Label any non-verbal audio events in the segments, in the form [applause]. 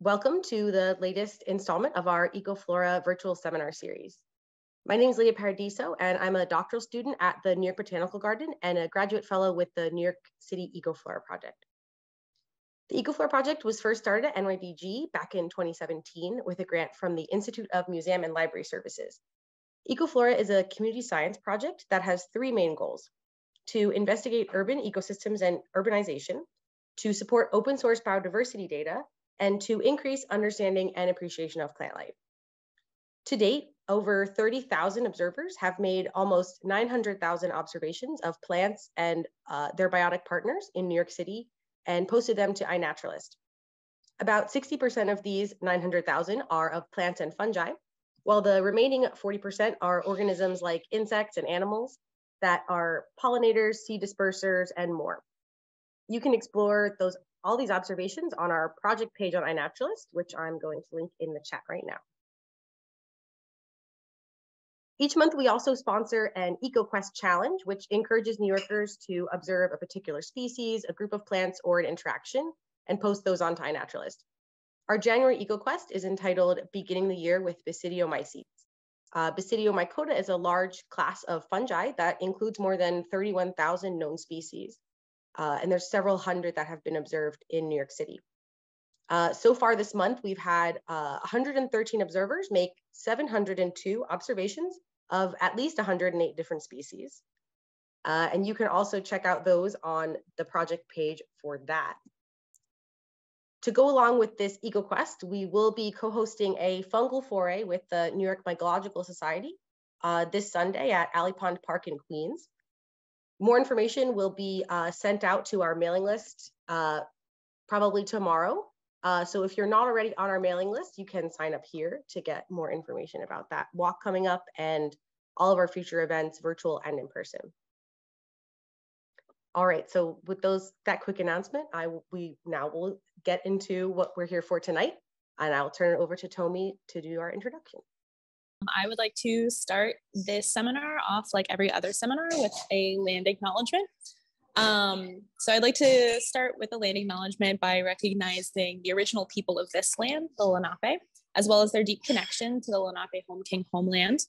Welcome to the latest installment of our EcoFlora virtual seminar series. My name is Leah Paradiso, and I'm a doctoral student at the New York Botanical Garden and a graduate fellow with the New York City EcoFlora Project. The EcoFlora Project was first started at NYBG back in 2017 with a grant from the Institute of Museum and Library Services. EcoFlora is a community science project that has three main goals. To investigate urban ecosystems and urbanization, to support open source biodiversity data, and to increase understanding and appreciation of plant life. To date, over 30,000 observers have made almost 900,000 observations of plants and uh, their biotic partners in New York City and posted them to iNaturalist. About 60% of these 900,000 are of plants and fungi, while the remaining 40% are organisms like insects and animals that are pollinators, seed dispersers, and more. You can explore those all these observations on our project page on iNaturalist, which I'm going to link in the chat right now. Each month, we also sponsor an EcoQuest challenge, which encourages New Yorkers to observe a particular species, a group of plants, or an interaction, and post those on iNaturalist. Our January EcoQuest is entitled Beginning the Year with Basidiomycetes. Uh, Basidiomycota is a large class of fungi that includes more than 31,000 known species uh, and there's several hundred that have been observed in New York City. Uh, so far this month, we've had uh, 113 observers make 702 observations of at least 108 different species. Uh, and you can also check out those on the project page for that. To go along with this EcoQuest, we will be co-hosting a fungal foray with the New York Mycological Society uh, this Sunday at Alley Pond Park in Queens. More information will be uh, sent out to our mailing list uh, probably tomorrow. Uh, so if you're not already on our mailing list, you can sign up here to get more information about that walk coming up and all of our future events, virtual and in person. All right, so with those that quick announcement, I we now will get into what we're here for tonight, and I'll turn it over to Tomi to do our introduction. I would like to start this seminar off like every other seminar with a land acknowledgement. Um, so I'd like to start with a land acknowledgement by recognizing the original people of this land, the Lenape, as well as their deep connection to the Lenapehoking homeland.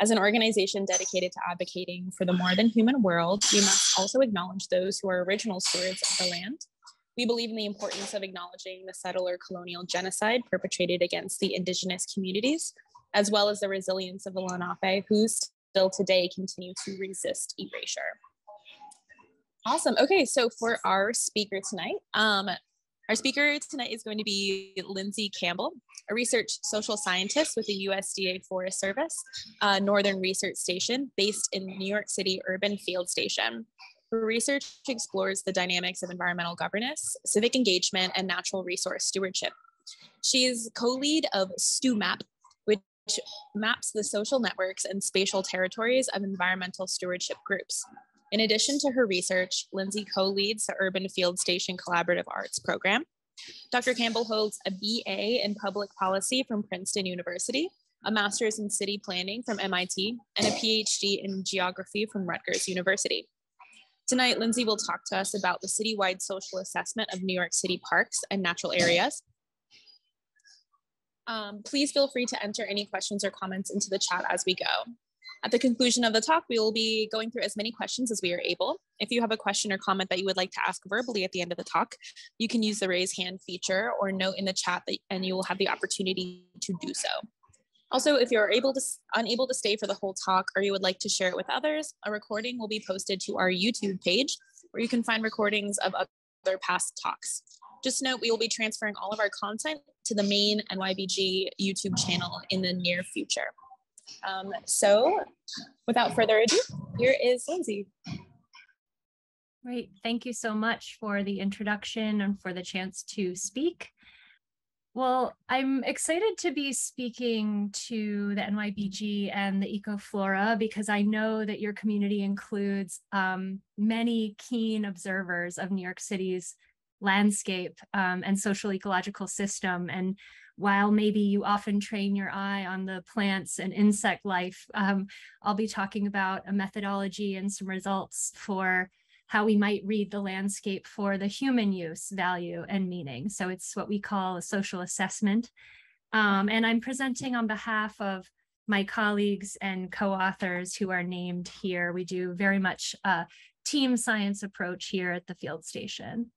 As an organization dedicated to advocating for the more than human world, we must also acknowledge those who are original stewards of the land. We believe in the importance of acknowledging the settler colonial genocide perpetrated against the indigenous communities as well as the resilience of the Lenape, who still today continue to resist erasure. Awesome. Okay, so for our speaker tonight, um, our speaker tonight is going to be Lindsay Campbell, a research social scientist with the USDA Forest Service uh, Northern Research Station based in New York City Urban Field Station. Her research explores the dynamics of environmental governance, civic engagement, and natural resource stewardship. She is co-lead of STEWMAP, which maps the social networks and spatial territories of environmental stewardship groups. In addition to her research, Lindsay co-leads the Urban Field Station Collaborative Arts Program. Dr. Campbell holds a BA in Public Policy from Princeton University, a master's in city planning from MIT, and a PhD in geography from Rutgers University. Tonight, Lindsay will talk to us about the citywide social assessment of New York City parks and natural areas, um, please feel free to enter any questions or comments into the chat as we go. At the conclusion of the talk, we will be going through as many questions as we are able. If you have a question or comment that you would like to ask verbally at the end of the talk, you can use the raise hand feature or note in the chat that, and you will have the opportunity to do so. Also, if you're able to, unable to stay for the whole talk or you would like to share it with others, a recording will be posted to our YouTube page where you can find recordings of other past talks. Just note, we will be transferring all of our content to the main NYBG YouTube channel in the near future. Um, so without further ado, here is Lindsay. Great. Thank you so much for the introduction and for the chance to speak. Well, I'm excited to be speaking to the NYBG and the EcoFlora because I know that your community includes um, many keen observers of New York City's landscape um, and social ecological system. And while maybe you often train your eye on the plants and insect life, um, I'll be talking about a methodology and some results for how we might read the landscape for the human use, value, and meaning. So it's what we call a social assessment. Um, and I'm presenting on behalf of my colleagues and co-authors who are named here. We do very much a team science approach here at the field station.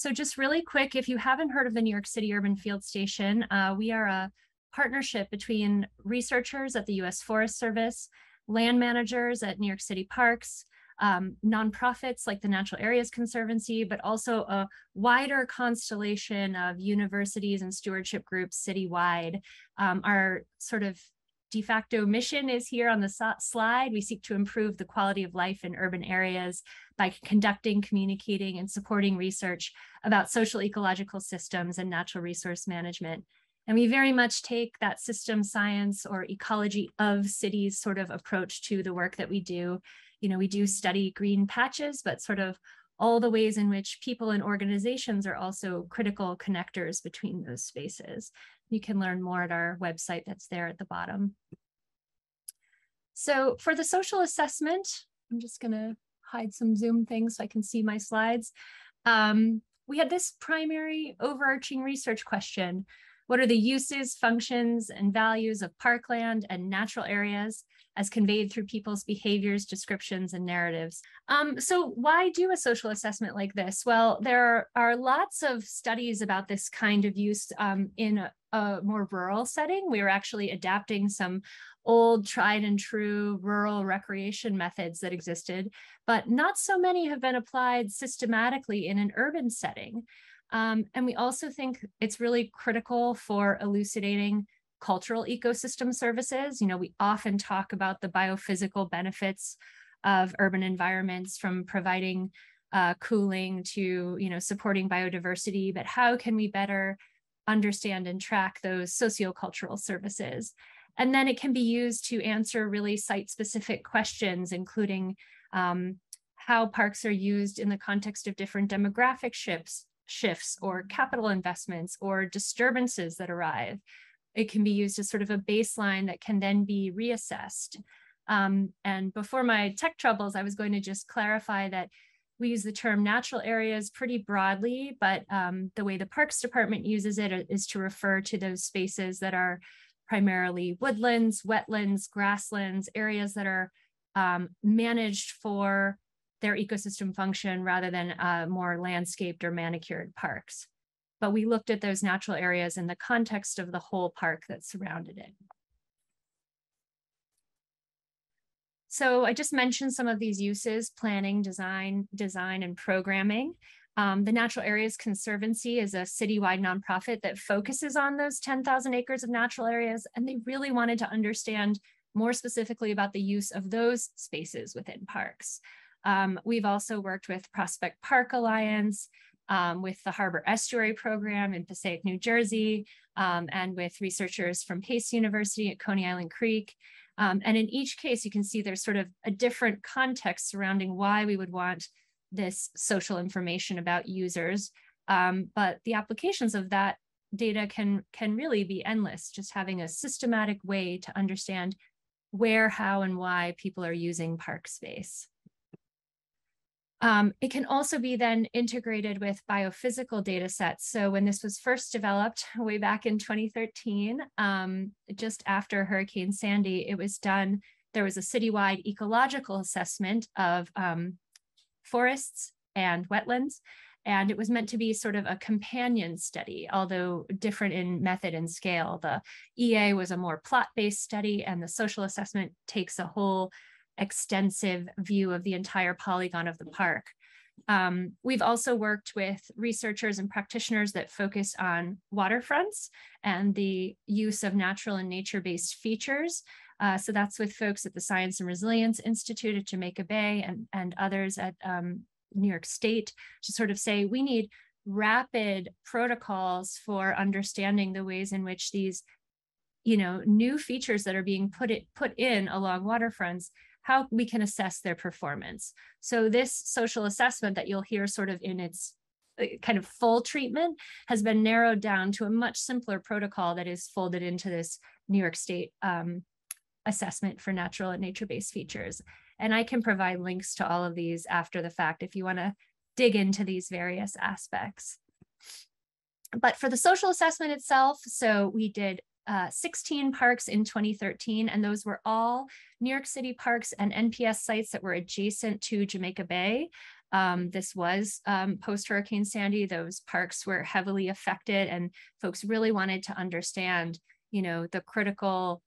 So just really quick, if you haven't heard of the New York City Urban Field Station, uh, we are a partnership between researchers at the US Forest Service, land managers at New York City Parks, um, nonprofits like the Natural Areas Conservancy, but also a wider constellation of universities and stewardship groups citywide. Um, our sort of de facto mission is here on the slide. We seek to improve the quality of life in urban areas by conducting, communicating, and supporting research about social ecological systems and natural resource management. And we very much take that system science or ecology of cities sort of approach to the work that we do. You know, we do study green patches, but sort of all the ways in which people and organizations are also critical connectors between those spaces. You can learn more at our website that's there at the bottom. So for the social assessment, I'm just gonna hide some Zoom things so I can see my slides. Um, we had this primary overarching research question. What are the uses, functions, and values of parkland and natural areas? As conveyed through people's behaviors, descriptions, and narratives. Um, so why do a social assessment like this? Well, there are lots of studies about this kind of use um, in a, a more rural setting. We were actually adapting some old tried and true rural recreation methods that existed, but not so many have been applied systematically in an urban setting. Um, and we also think it's really critical for elucidating cultural ecosystem services. You know, we often talk about the biophysical benefits of urban environments from providing uh, cooling to, you know, supporting biodiversity, but how can we better understand and track those sociocultural services? And then it can be used to answer really site-specific questions, including um, how parks are used in the context of different demographic shifts, shifts or capital investments or disturbances that arrive it can be used as sort of a baseline that can then be reassessed. Um, and before my tech troubles, I was going to just clarify that we use the term natural areas pretty broadly, but um, the way the Parks Department uses it is to refer to those spaces that are primarily woodlands, wetlands, grasslands, areas that are um, managed for their ecosystem function rather than uh, more landscaped or manicured parks but we looked at those natural areas in the context of the whole park that surrounded it. So I just mentioned some of these uses, planning, design, design, and programming. Um, the Natural Areas Conservancy is a citywide nonprofit that focuses on those 10,000 acres of natural areas, and they really wanted to understand more specifically about the use of those spaces within parks. Um, we've also worked with Prospect Park Alliance, um, with the Harbor Estuary Program in Passaic, New Jersey, um, and with researchers from Pace University at Coney Island Creek. Um, and in each case, you can see there's sort of a different context surrounding why we would want this social information about users. Um, but the applications of that data can, can really be endless, just having a systematic way to understand where, how, and why people are using park space. Um, it can also be then integrated with biophysical data sets. So when this was first developed [laughs] way back in 2013, um, just after Hurricane Sandy, it was done, there was a citywide ecological assessment of um, forests and wetlands. And it was meant to be sort of a companion study, although different in method and scale. The EA was a more plot-based study and the social assessment takes a whole extensive view of the entire polygon of the park. Um, we've also worked with researchers and practitioners that focus on waterfronts and the use of natural and nature-based features. Uh, so that's with folks at the Science and Resilience Institute at Jamaica Bay and, and others at um, New York State to sort of say we need rapid protocols for understanding the ways in which these you know new features that are being put it put in along waterfronts how we can assess their performance. So this social assessment that you'll hear sort of in its uh, kind of full treatment has been narrowed down to a much simpler protocol that is folded into this New York State um, assessment for natural and nature-based features. And I can provide links to all of these after the fact if you want to dig into these various aspects. But for the social assessment itself, so we did uh, 16 parks in 2013, and those were all New York City parks and NPS sites that were adjacent to Jamaica Bay. Um, this was um, post Hurricane Sandy. Those parks were heavily affected, and folks really wanted to understand, you know, the critical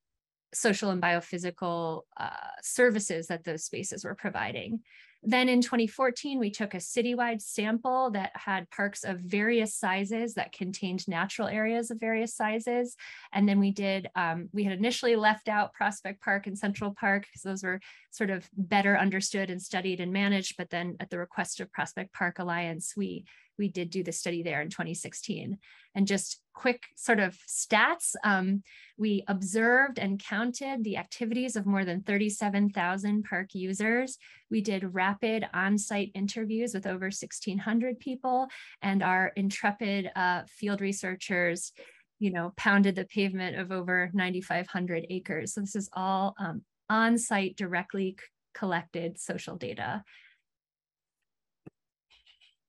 social and biophysical uh, services that those spaces were providing. Then in 2014, we took a citywide sample that had parks of various sizes that contained natural areas of various sizes. And then we did, um, we had initially left out Prospect Park and Central Park because those were sort of better understood and studied and managed. But then at the request of Prospect Park Alliance, we we did do the study there in 2016. And just quick sort of stats, um, we observed and counted the activities of more than 37,000 park users. We did rapid on-site interviews with over 1,600 people and our intrepid uh, field researchers you know, pounded the pavement of over 9,500 acres. So this is all um, on-site directly collected social data.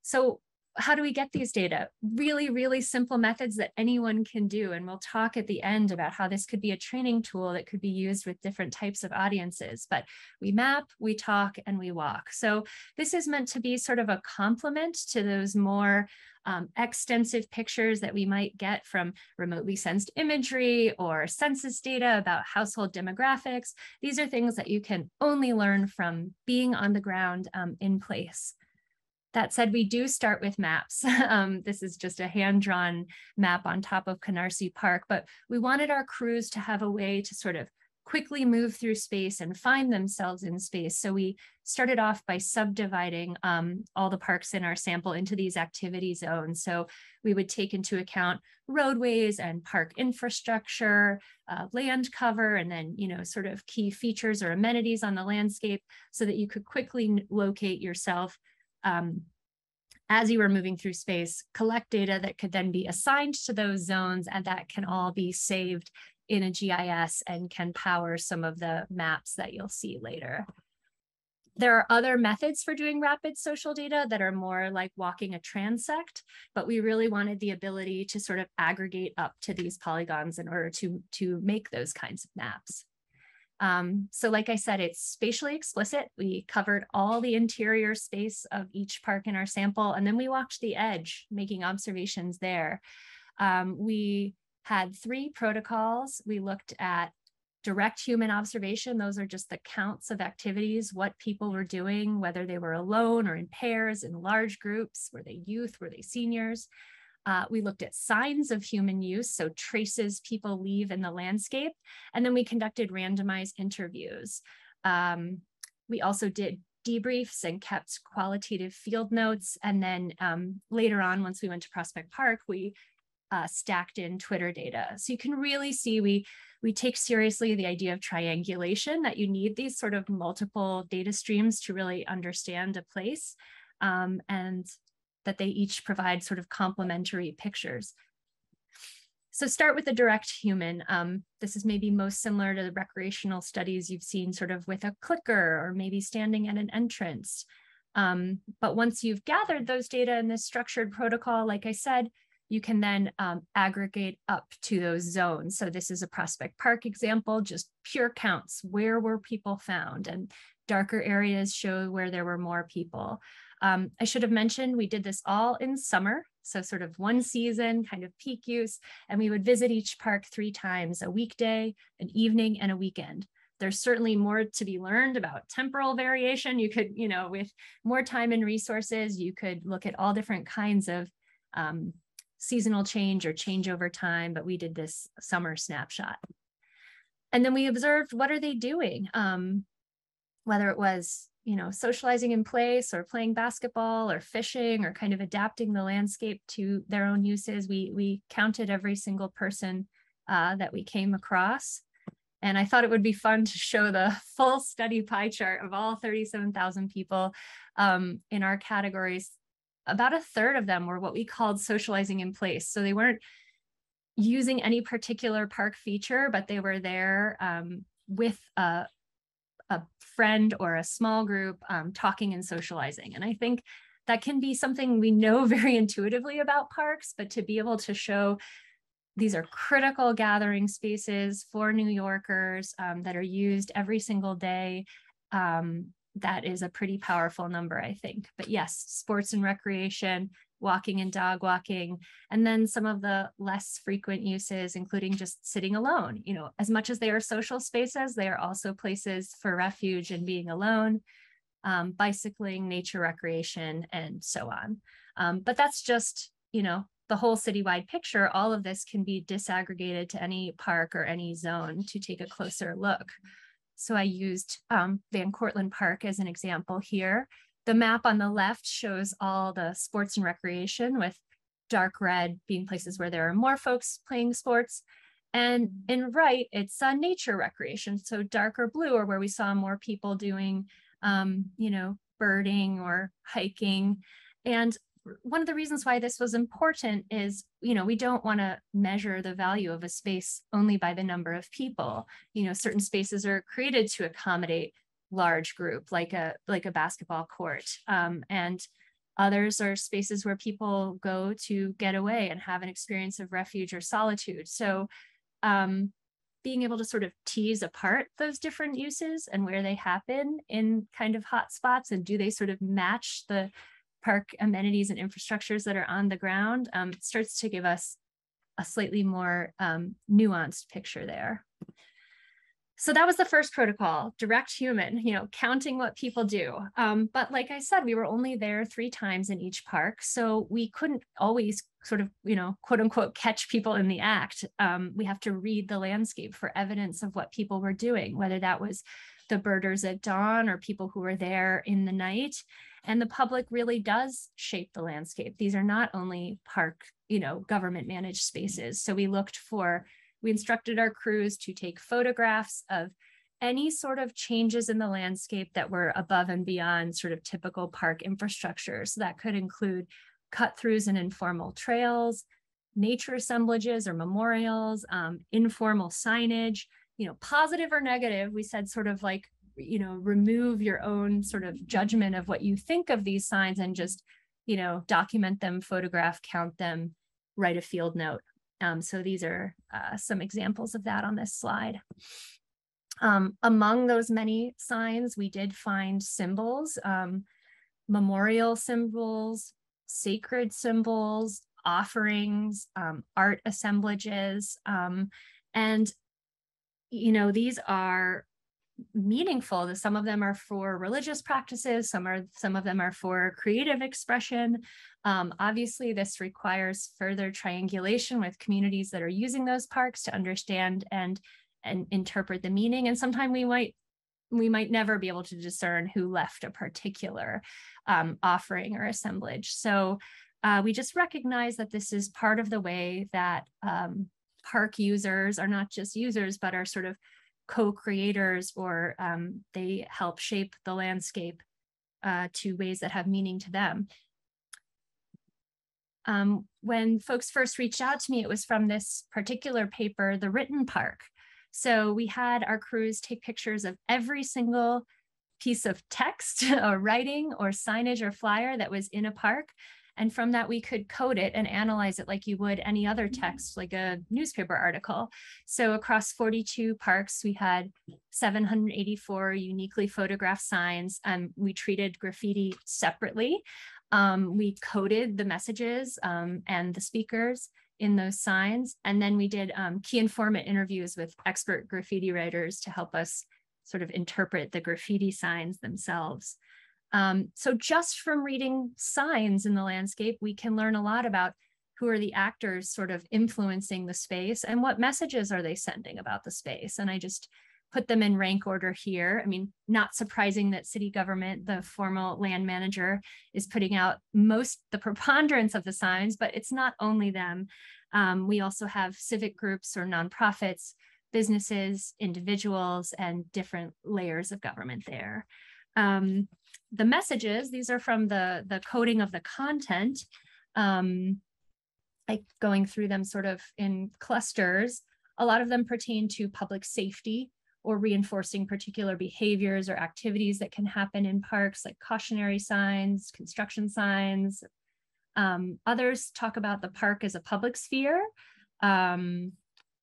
So how do we get these data? Really, really simple methods that anyone can do. And we'll talk at the end about how this could be a training tool that could be used with different types of audiences. But we map, we talk, and we walk. So this is meant to be sort of a complement to those more um, extensive pictures that we might get from remotely sensed imagery or census data about household demographics. These are things that you can only learn from being on the ground um, in place. That said, we do start with maps. [laughs] Um, this is just a hand-drawn map on top of Canarsie Park, but we wanted our crews to have a way to sort of quickly move through space and find themselves in space. So we started off by subdividing um, all the parks in our sample into these activity zones. So we would take into account roadways and park infrastructure, uh, land cover, and then, you know, sort of key features or amenities on the landscape so that you could quickly locate yourself um, as you were moving through space, collect data that could then be assigned to those zones and that can all be saved in a GIS and can power some of the maps that you'll see later. There are other methods for doing rapid social data that are more like walking a transect, but we really wanted the ability to sort of aggregate up to these polygons in order to, to make those kinds of maps. Um, so like I said, it's spatially explicit. We covered all the interior space of each park in our sample, and then we walked the edge, making observations there. Um, we had three protocols. We looked at direct human observation. Those are just the counts of activities, what people were doing, whether they were alone or in pairs, in large groups, were they youth, were they seniors? Uh, we looked at signs of human use, so traces people leave in the landscape. And then we conducted randomized interviews. Um, we also did debriefs and kept qualitative field notes. And then um, later on, once we went to Prospect Park, we uh, stacked in Twitter data. So you can really see we, we take seriously the idea of triangulation, that you need these sort of multiple data streams to really understand a place. Um, and that they each provide sort of complementary pictures. So start with the direct human. Um, this is maybe most similar to the recreational studies you've seen sort of with a clicker or maybe standing at an entrance. Um, but once you've gathered those data in this structured protocol, like I said, you can then um, aggregate up to those zones. So this is a Prospect Park example, just pure counts. Where were people found? And darker areas show where there were more people. Um, I should have mentioned we did this all in summer, so sort of one season, kind of peak use, and we would visit each park three times, a weekday, an evening, and a weekend. There's certainly more to be learned about temporal variation. You could, you know, with more time and resources, you could look at all different kinds of um, seasonal change or change over time, but we did this summer snapshot. And then we observed what are they doing? Um, whether it was you know, socializing in place or playing basketball or fishing or kind of adapting the landscape to their own uses. We, we counted every single person uh, that we came across. And I thought it would be fun to show the [laughs] full study pie chart of all 37,000 people um, in our categories. About a third of them were what we called socializing in place. So they weren't using any particular park feature, but they were there um, with a, a friend or a small group um, talking and socializing. And I think that can be something we know [laughs] very intuitively about parks, but to be able to show these are critical gathering spaces for New Yorkers um, that are used every single day. Um, that is a pretty powerful number, I think. But yes, sports and recreation, walking and dog walking, and then some of the less frequent uses, including just sitting alone. You know, as much as they are social spaces, they are also places for refuge and being alone, um, bicycling, nature recreation, and so on. Um, but that's just, you know, the whole citywide picture. All of this can be disaggregated to any park or any zone to take a closer look. So I used um, Van Cortlandt Park as an example here. The map on the left shows all the sports and recreation with dark red being places where there are more folks playing sports. And in right, it's uh, nature recreation. So darker blue are where we saw more people doing, um, you know, birding or hiking. And one of the reasons why this was important is, you know, we don't want to measure the value of a space only by the number of people. You know, certain spaces are created to accommodate large group, like a like a basketball court, um, and others are spaces where people go to get away and have an experience of refuge or solitude. So, um, being able to sort of tease apart those different uses and where they happen in kind of hot spots and do they sort of match the park amenities and infrastructures that are on the ground um, starts to give us a slightly more um, nuanced picture there. So that was the first protocol, direct human, you know, counting what people do. Um, but like I said, we were only there three times in each park. So we couldn't always sort of, you know, quote unquote, catch people in the act. Um, we have to read the landscape for evidence of what people were doing, whether that was the birders at dawn or people who were there in the night and the public really does shape the landscape these are not only park you know government managed spaces so we looked for we instructed our crews to take photographs of any sort of changes in the landscape that were above and beyond sort of typical park infrastructure so that could include cut throughs and informal trails nature assemblages or memorials um, informal signage you know positive or negative we said sort of like you know remove your own sort of judgment of what you think of these signs and just you know document them photograph count them write a field note um, so these are uh, some examples of that on this slide. Um, among those many signs we did find symbols um, memorial symbols sacred symbols offerings um, art assemblages um, and you know these are meaningful. Some of them are for religious practices, some are some of them are for creative expression. Um, obviously, this requires further triangulation with communities that are using those parks to understand and and interpret the meaning. And sometimes we might we might never be able to discern who left a particular um, offering or assemblage. So uh, we just recognize that this is part of the way that um, park users are not just users, but are sort of co-creators or um, they help shape the landscape uh, to ways that have meaning to them. Um, when folks first reached out to me, it was from this particular paper, The Written Park. So we had our crews take pictures of every single piece of text [laughs] or writing or signage or flyer that was in a park and from that, we could code it and analyze it like you would any other mm-hmm. text, like a newspaper article. So across 42 parks, we had 784 uniquely photographed signs. and we treated graffiti separately. Um, we coded the messages um, and the speakers in those signs. And then we did um, key informant interviews with expert graffiti writers to help us sort of interpret the graffiti signs themselves. Um, so just from reading signs in the landscape, we can learn a lot about who are the actors sort of influencing the space and what messages are they sending about the space. And I just put them in rank order here. I mean, not surprising that city government, the formal land manager, is putting out most, the preponderance of the signs, but it's not only them. Um, we also have civic groups or nonprofits, businesses, individuals, and different layers of government there. Um, the messages, these are from the, the coding of the content, um, like going through them sort of in clusters. A lot of them pertain to public safety or reinforcing particular behaviors or activities that can happen in parks, like cautionary signs, construction signs. Um, others talk about the park as a public sphere, um,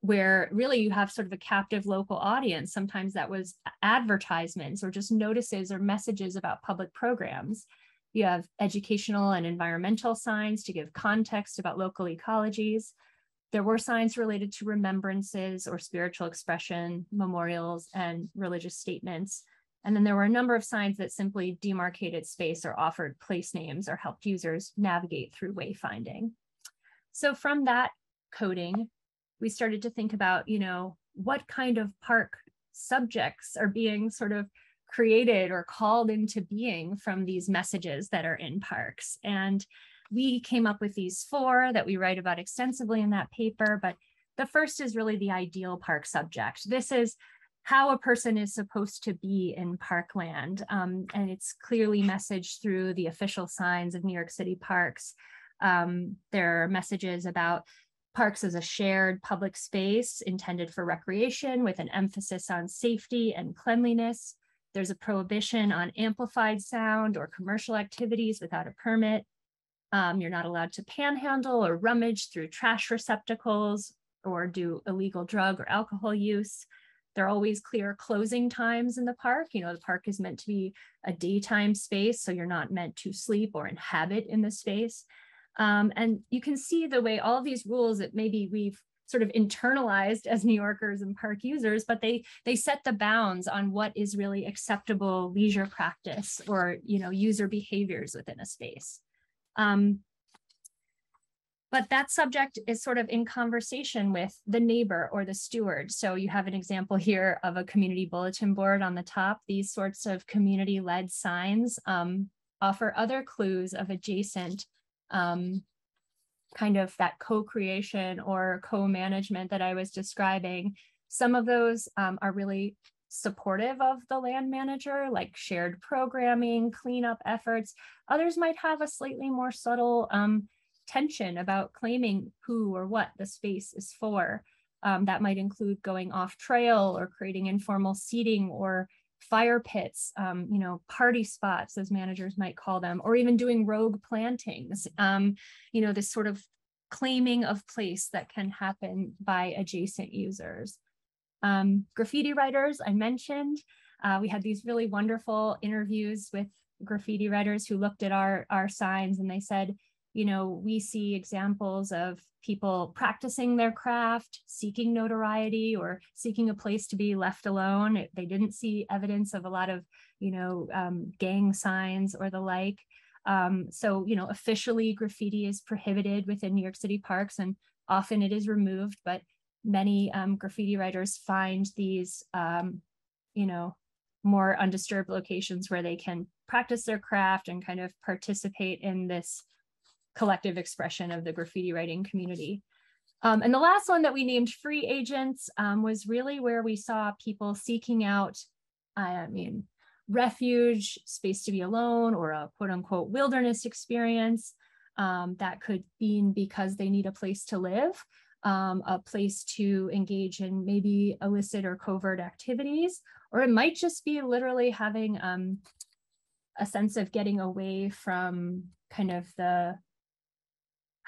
where really you have sort of a captive local audience. Sometimes that was advertisements or just notices or messages about public programs. You have educational and environmental signs to give context about local ecologies. There were signs related to remembrances or spiritual expression, memorials, and religious statements. And then there were a number of signs that simply demarcated space or offered place names or helped users navigate through wayfinding. So from that coding, we started to think about, you know, what kind of park subjects are being sort of created or called into being from these messages that are in parks. And we came up with these four that we write about extensively in that paper, but the first is really the ideal park subject. This is how a person is supposed to be in parkland. Um, and it's clearly messaged through the official signs of New York City parks. Um, there are messages about parks as a shared public space intended for recreation with an emphasis on safety and cleanliness. There's a prohibition on amplified sound or commercial activities without a permit. Um, you're not allowed to panhandle or rummage through trash receptacles or do illegal drug or alcohol use. There are always clear closing times in the park. You know, the park is meant to be a daytime space, so you're not meant to sleep or inhabit in the space. Um, and you can see the way all these rules that maybe we've sort of internalized as New Yorkers and park users, but they they set the bounds on what is really acceptable leisure practice or you know user behaviors within a space. Um, but that subject is sort of in conversation with the neighbor or the steward. So you have an example here of a community bulletin board on the top. These sorts of community-led signs um, offer other clues of adjacent um, kind of that co-creation or co-management that I was describing. Some of those um, are really supportive of the land manager, like shared programming, cleanup efforts. Others might have a slightly more subtle um, tension about claiming who or what the space is for. Um, that might include going off trail or creating informal seating or fire pits, um, you know, party spots, as managers might call them, or even doing rogue plantings. Um, you know, this sort of claiming of place that can happen by adjacent users. Um, graffiti writers, I mentioned, uh, we had these really wonderful interviews with graffiti writers who looked at our, our signs and they said, you know, we see examples of people practicing their craft, seeking notoriety or seeking a place to be left alone. They didn't see evidence of a lot of, you know, um, gang signs or the like. Um, so, you know, officially graffiti is prohibited within New York City parks and often it is removed, but many um, graffiti writers find these, um, you know, more undisturbed locations where they can practice their craft and kind of participate in this collective expression of the graffiti writing community. Um, and the last one that we named free agents um, was really where we saw people seeking out, I mean, refuge, space to be alone, or a quote unquote wilderness experience. Um, that could mean because they need a place to live, um, a place to engage in maybe illicit or covert activities, or it might just be literally having um, a sense of getting away from kind of the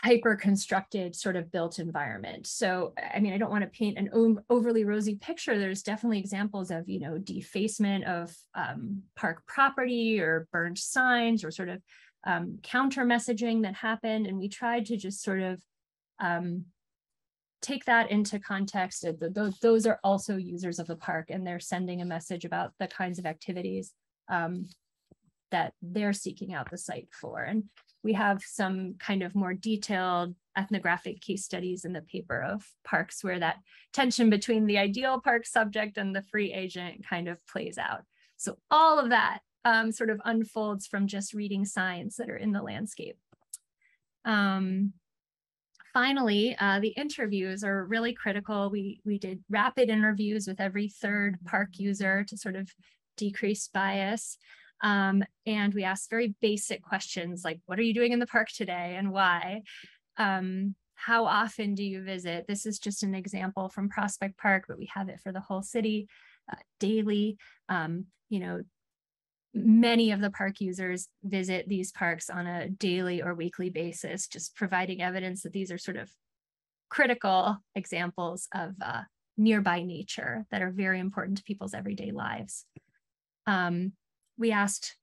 hyper constructed sort of built environment. So, I mean, I don't want to paint an overly rosy picture. There's definitely examples of, you know, defacement of um, park property or burned signs or sort of um, counter messaging that happened. And we tried to just sort of um, take that into context. Those, those are also users of the park and they're sending a message about the kinds of activities um, that they're seeking out the site for. And we have some kind of more detailed ethnographic case studies in the paper of parks where that tension between the ideal park subject and the free agent kind of plays out. So all of that um, sort of unfolds from just reading signs that are in the landscape. Um, finally, uh, the interviews are really critical. We, we did rapid interviews with every third park user to sort of decrease bias. Um, and we asked very basic questions like, what are you doing in the park today and why? Um, how often do you visit? This is just an example from Prospect Park, but we have it for the whole city. uh, daily. Um, you know, many of the park users visit these parks on a daily or weekly basis, just providing evidence that these are sort of critical examples of uh, nearby nature that are very important to people's everyday lives. Um, we asked,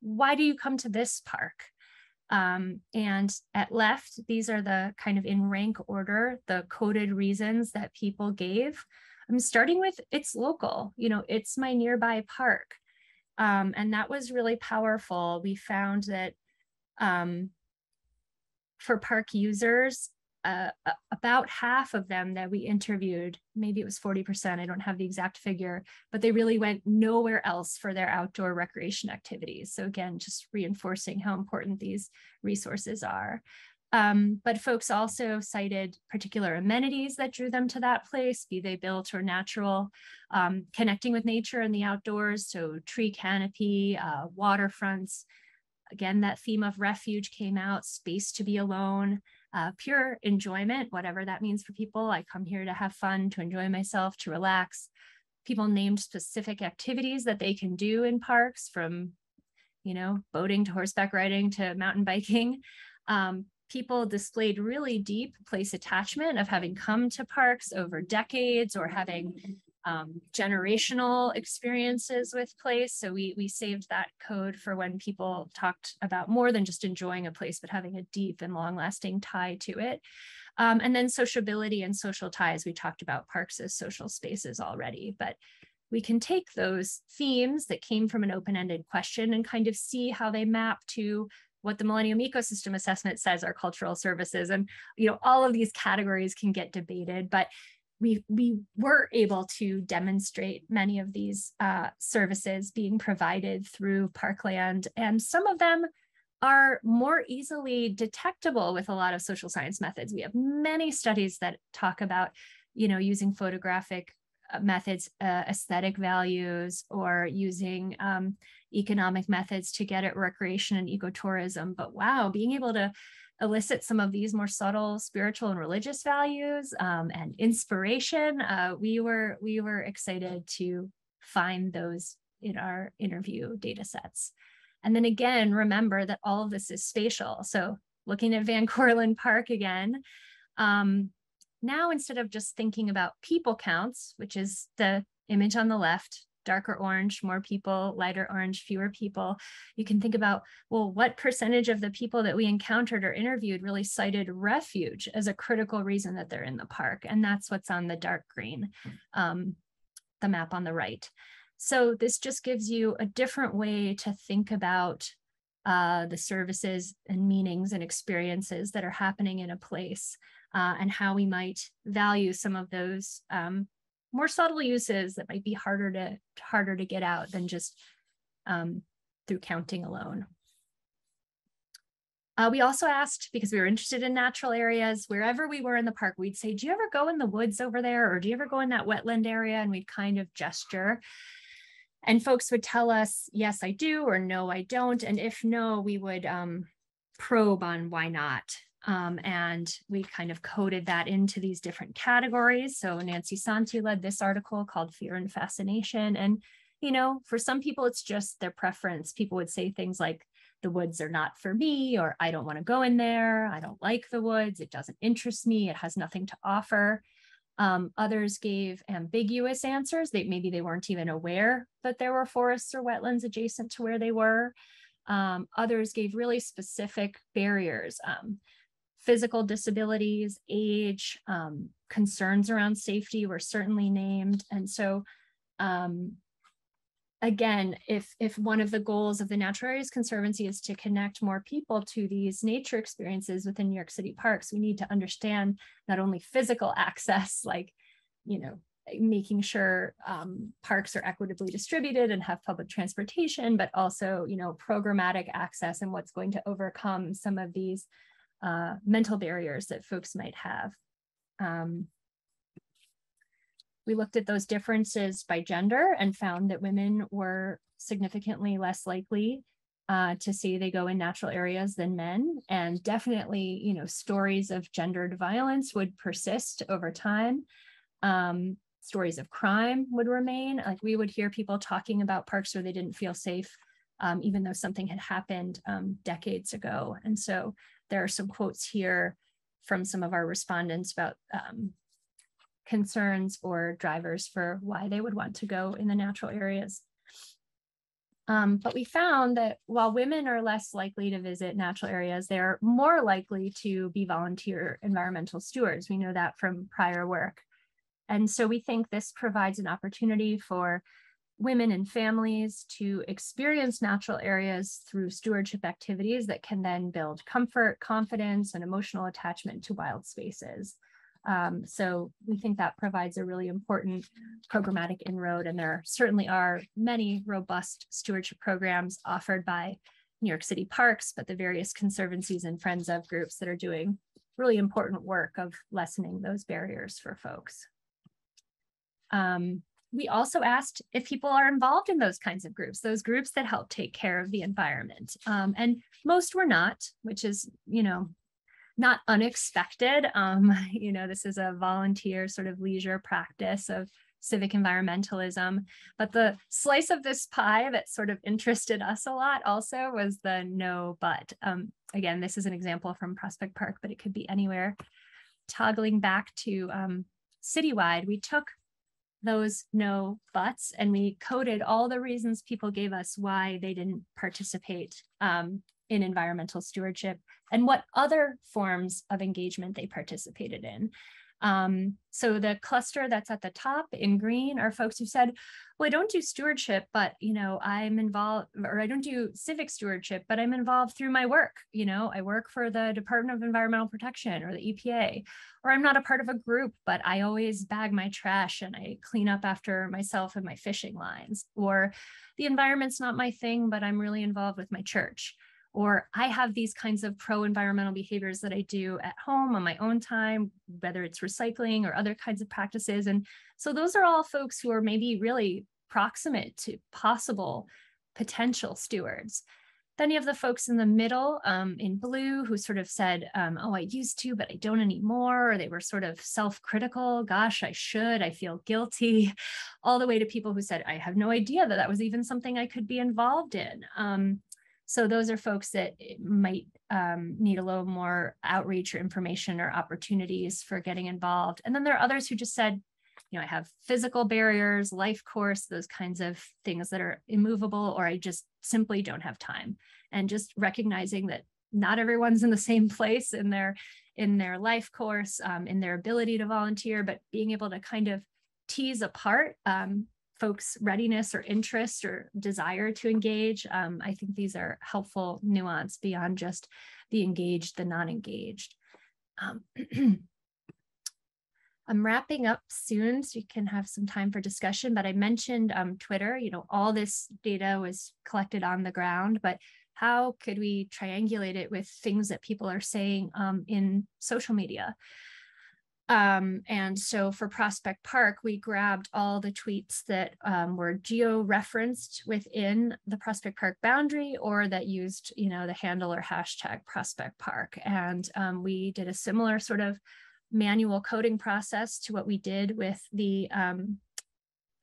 why do you come to this park? Um, and at left, these are the kind of in rank order, the coded reasons that people gave. I'm starting with it's local, you know, it's my nearby park. Um, and that was really powerful. We found that um, for park users, uh, about half of them that we interviewed, maybe it was 40%, I don't have the exact figure, but they really went nowhere else for their outdoor recreation activities. So again, just reinforcing how important these resources are. Um, but folks also cited particular amenities that drew them to that place, be they built or natural, um, connecting with nature and the outdoors, so tree canopy, uh, waterfronts. Again, that theme of refuge came out, space to be alone, uh, pure enjoyment, whatever that means for people. I come here to have fun, to enjoy myself, to relax. People named specific activities that they can do in parks from, you know, boating to horseback riding to mountain [laughs] biking. Um, people displayed really deep place attachment of having come to parks over decades or having um, generational experiences with place. So we we saved that code for when people talked about more than just enjoying a place, but having a deep and long lasting tie to it. Um, and then sociability and social ties. We talked about parks as social spaces already, but we can take those themes that came from an open-ended question and kind of see how they map to what the Millennium Ecosystem Assessment says are cultural services. And you know, all of these categories can get debated, but we, we were able to demonstrate many of these uh, services being provided through Parkland, and some of them are more easily detectable with a lot of social science methods. We have many studies that talk about, you know, using photographic uh, methods, uh, aesthetic values, or using um, economic methods to get at recreation and ecotourism. But wow, being able to elicit some of these more subtle spiritual and religious values um, and inspiration. Uh, we were we were excited to find those in our interview data sets. And then again, remember that all of this is spatial. So looking at [laughs] Van Cortlandt Park again, um, now instead of just thinking about people counts, which is the image on the left, darker orange, more people, lighter orange, fewer people. You can think about, well, what percentage of the people that we encountered or interviewed really cited refuge as a critical reason that they're in the park? And that's what's on the dark green, um, the map on the right. So this just gives you a different way to think about uh, the services and meanings and experiences that are happening in a place uh, and how we might value some of those um, more subtle uses that might be harder to harder to get out than just um, through counting alone. Uh, we also asked, because we were interested in natural areas, wherever we were in the park, we'd say, do you ever go in the woods over there? Or do you ever go in that wetland area? And we'd kind of gesture. And folks would tell us, yes, I do, or no, I don't. And if no, we would um, probe on why not. Um, and we kind of coded that into these different categories. So Nancy Sonti led this article called Fear and Fascination. And, you know, for some people, it's just their preference. People would say things like, the woods are not for me, or I don't want to go in there. I don't like the woods. It doesn't interest me. It has nothing to offer. Um, others gave ambiguous answers. They maybe they weren't even aware that there were forests or wetlands adjacent to where they were. Um, others gave really specific barriers. Um, physical disabilities, age, um, concerns around safety were certainly named. And so um, again, if, if one of the goals of the Natural Areas Conservancy is to connect more people to these nature experiences within New York City parks, we need to understand not only physical [laughs] access, like, you know, making sure um, parks are equitably distributed and have public transportation, but also, you know, programmatic access and what's going to overcome some of these uh, mental barriers that folks might have. Um, we looked at those differences by gender and found that women were significantly less likely uh, to say they go in natural areas than men. And definitely, you know, stories of gendered violence would persist over time. Um, stories of crime would remain. Like we would hear people talking about parks where they didn't feel safe, um, even though something had happened um, decades ago. And so there are some quotes here from some of our respondents about um, concerns or drivers for why they would want to go in the natural areas. Um, but we found that while women are less likely to visit natural areas, they're more likely to be volunteer environmental stewards. We know that from prior work. And so we think this provides an opportunity for women and families to experience natural areas through stewardship activities that can then build comfort, confidence, and emotional attachment to wild spaces. Um, so we think that provides a really important programmatic inroad, and there certainly are many robust stewardship programs offered by New York City Parks, but the various conservancies and friends of groups that are doing really important work of lessening those barriers for folks. Um, we also asked if people are involved in those kinds of groups, those groups that help take care of the environment. Um, and most were not, which is, you know, not unexpected. Um, [laughs] you know, this is a volunteer sort of leisure practice of civic environmentalism. But the slice of this pie that sort of interested us a lot also was the no but. Um, again, this is an example from Prospect Park, but it could be anywhere. Toggling back to um, citywide, we took those no buts and we coded all the reasons people gave us why they didn't participate um, in environmental stewardship and what other forms of engagement they participated in. Um, so the cluster that's at the top in green are folks who said, well, I don't do stewardship, but you know, I'm involved, or I don't do civic stewardship, but I'm involved through my work. You know, I work for the Department of Environmental Protection or the EPA, or I'm not a part of a group, but I always bag my trash and I clean up after myself and my fishing lines. Or the environment's not my thing, but I'm really involved with my church or I have these kinds of pro environmental behaviors that I do at home on my own time, whether it's recycling or other kinds of practices. And so those are all folks who are maybe really proximate to possible potential stewards. Then you have the folks in the middle um, in blue who sort of said, um, Oh, I used to, but I don't anymore. Or they were sort of self critical. Gosh, I should. I feel guilty. [laughs] All the way to people who said, I have no idea that that was even something I could be involved in. Um, so those are folks that might um, need a little more outreach or information or opportunities for getting involved. And then there are others who just said, you know, I have physical barriers, life course, those kinds of things that are immovable, or I just simply don't have time. And just recognizing that not everyone's in the same [laughs] place in their in their life course, um, in their ability to volunteer, but being able to kind of tease apart um, folks' readiness or interest or desire to engage. Um, I think these are helpful nuance beyond just the engaged, the non-engaged. Um, [clears throat] I'm wrapping up soon so you can have some time for discussion, but I mentioned um, Twitter, you know, all this data was collected on the ground, but how could we triangulate it with things that people are saying um, in social media? Um, and so for Prospect Park, we grabbed all the tweets that um, were geo-referenced within the Prospect Park boundary or that used, you know, the handle or hashtag Prospect Park. And um, we did a similar sort of manual coding process to what we did with the um,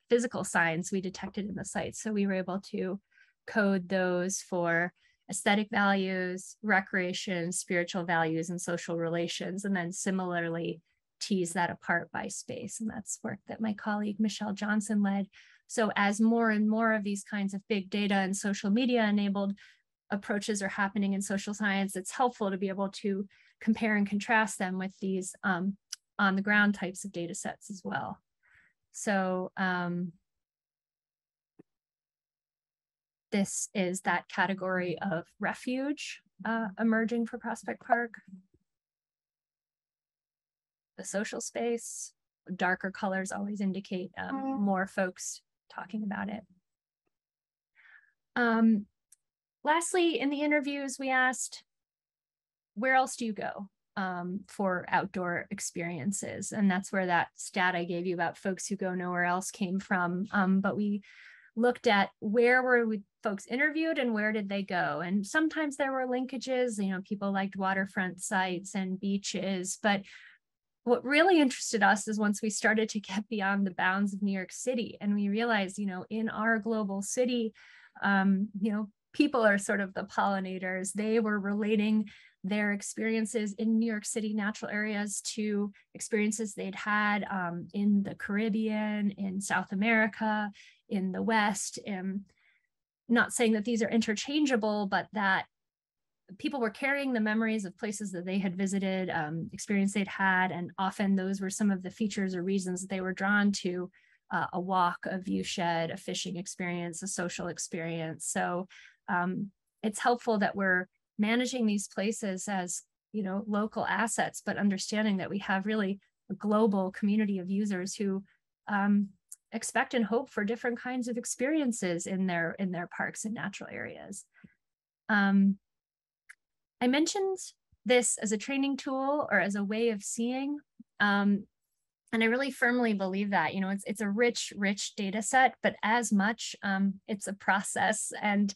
physical signs we detected in the site. So we were able to code those for aesthetic values, recreation, spiritual values, and social relations. And then similarly, tease that apart by space. And that's work that my colleague Michelle Johnson led. So as more and more of these kinds of big data and social media enabled approaches are happening in social science, it's helpful to be able to compare and contrast them with these um, on the ground types of data sets as well. So um, this is that category of refuge uh, emerging for Prospect Park the social space. Darker colors always indicate um, mm. more folks talking about it. Um, lastly, in the interviews, we asked, where else do you go um, for outdoor experiences? And that's where that stat I gave you about folks who go nowhere else came from. Um, but we looked at where were we folks interviewed and where did they go and sometimes there were linkages you know people liked waterfront sites and beaches but what really interested us is once we started to get beyond the bounds of New York City and we realized, you know, in our global city, um, you know, people are sort of the pollinators. They were relating their experiences in New York City natural areas to experiences they'd had um, in the Caribbean, in South America, in the West. And not saying that these are interchangeable, but that people were carrying the memories of places that they had visited, um, experience they'd had, and often those were some of the features or reasons that they were drawn to uh, a walk, a viewshed, a fishing experience, a social experience. So um, it's helpful that we're managing these places as you know local assets, but understanding that we have really a global community of users who um, expect and hope for different kinds of experiences in their in their parks and natural areas. Um, I mentioned this as a training tool or as a way of seeing. Um, and I really firmly believe that, you know, it's, it's a rich, rich data set, but as much um, it's a process. And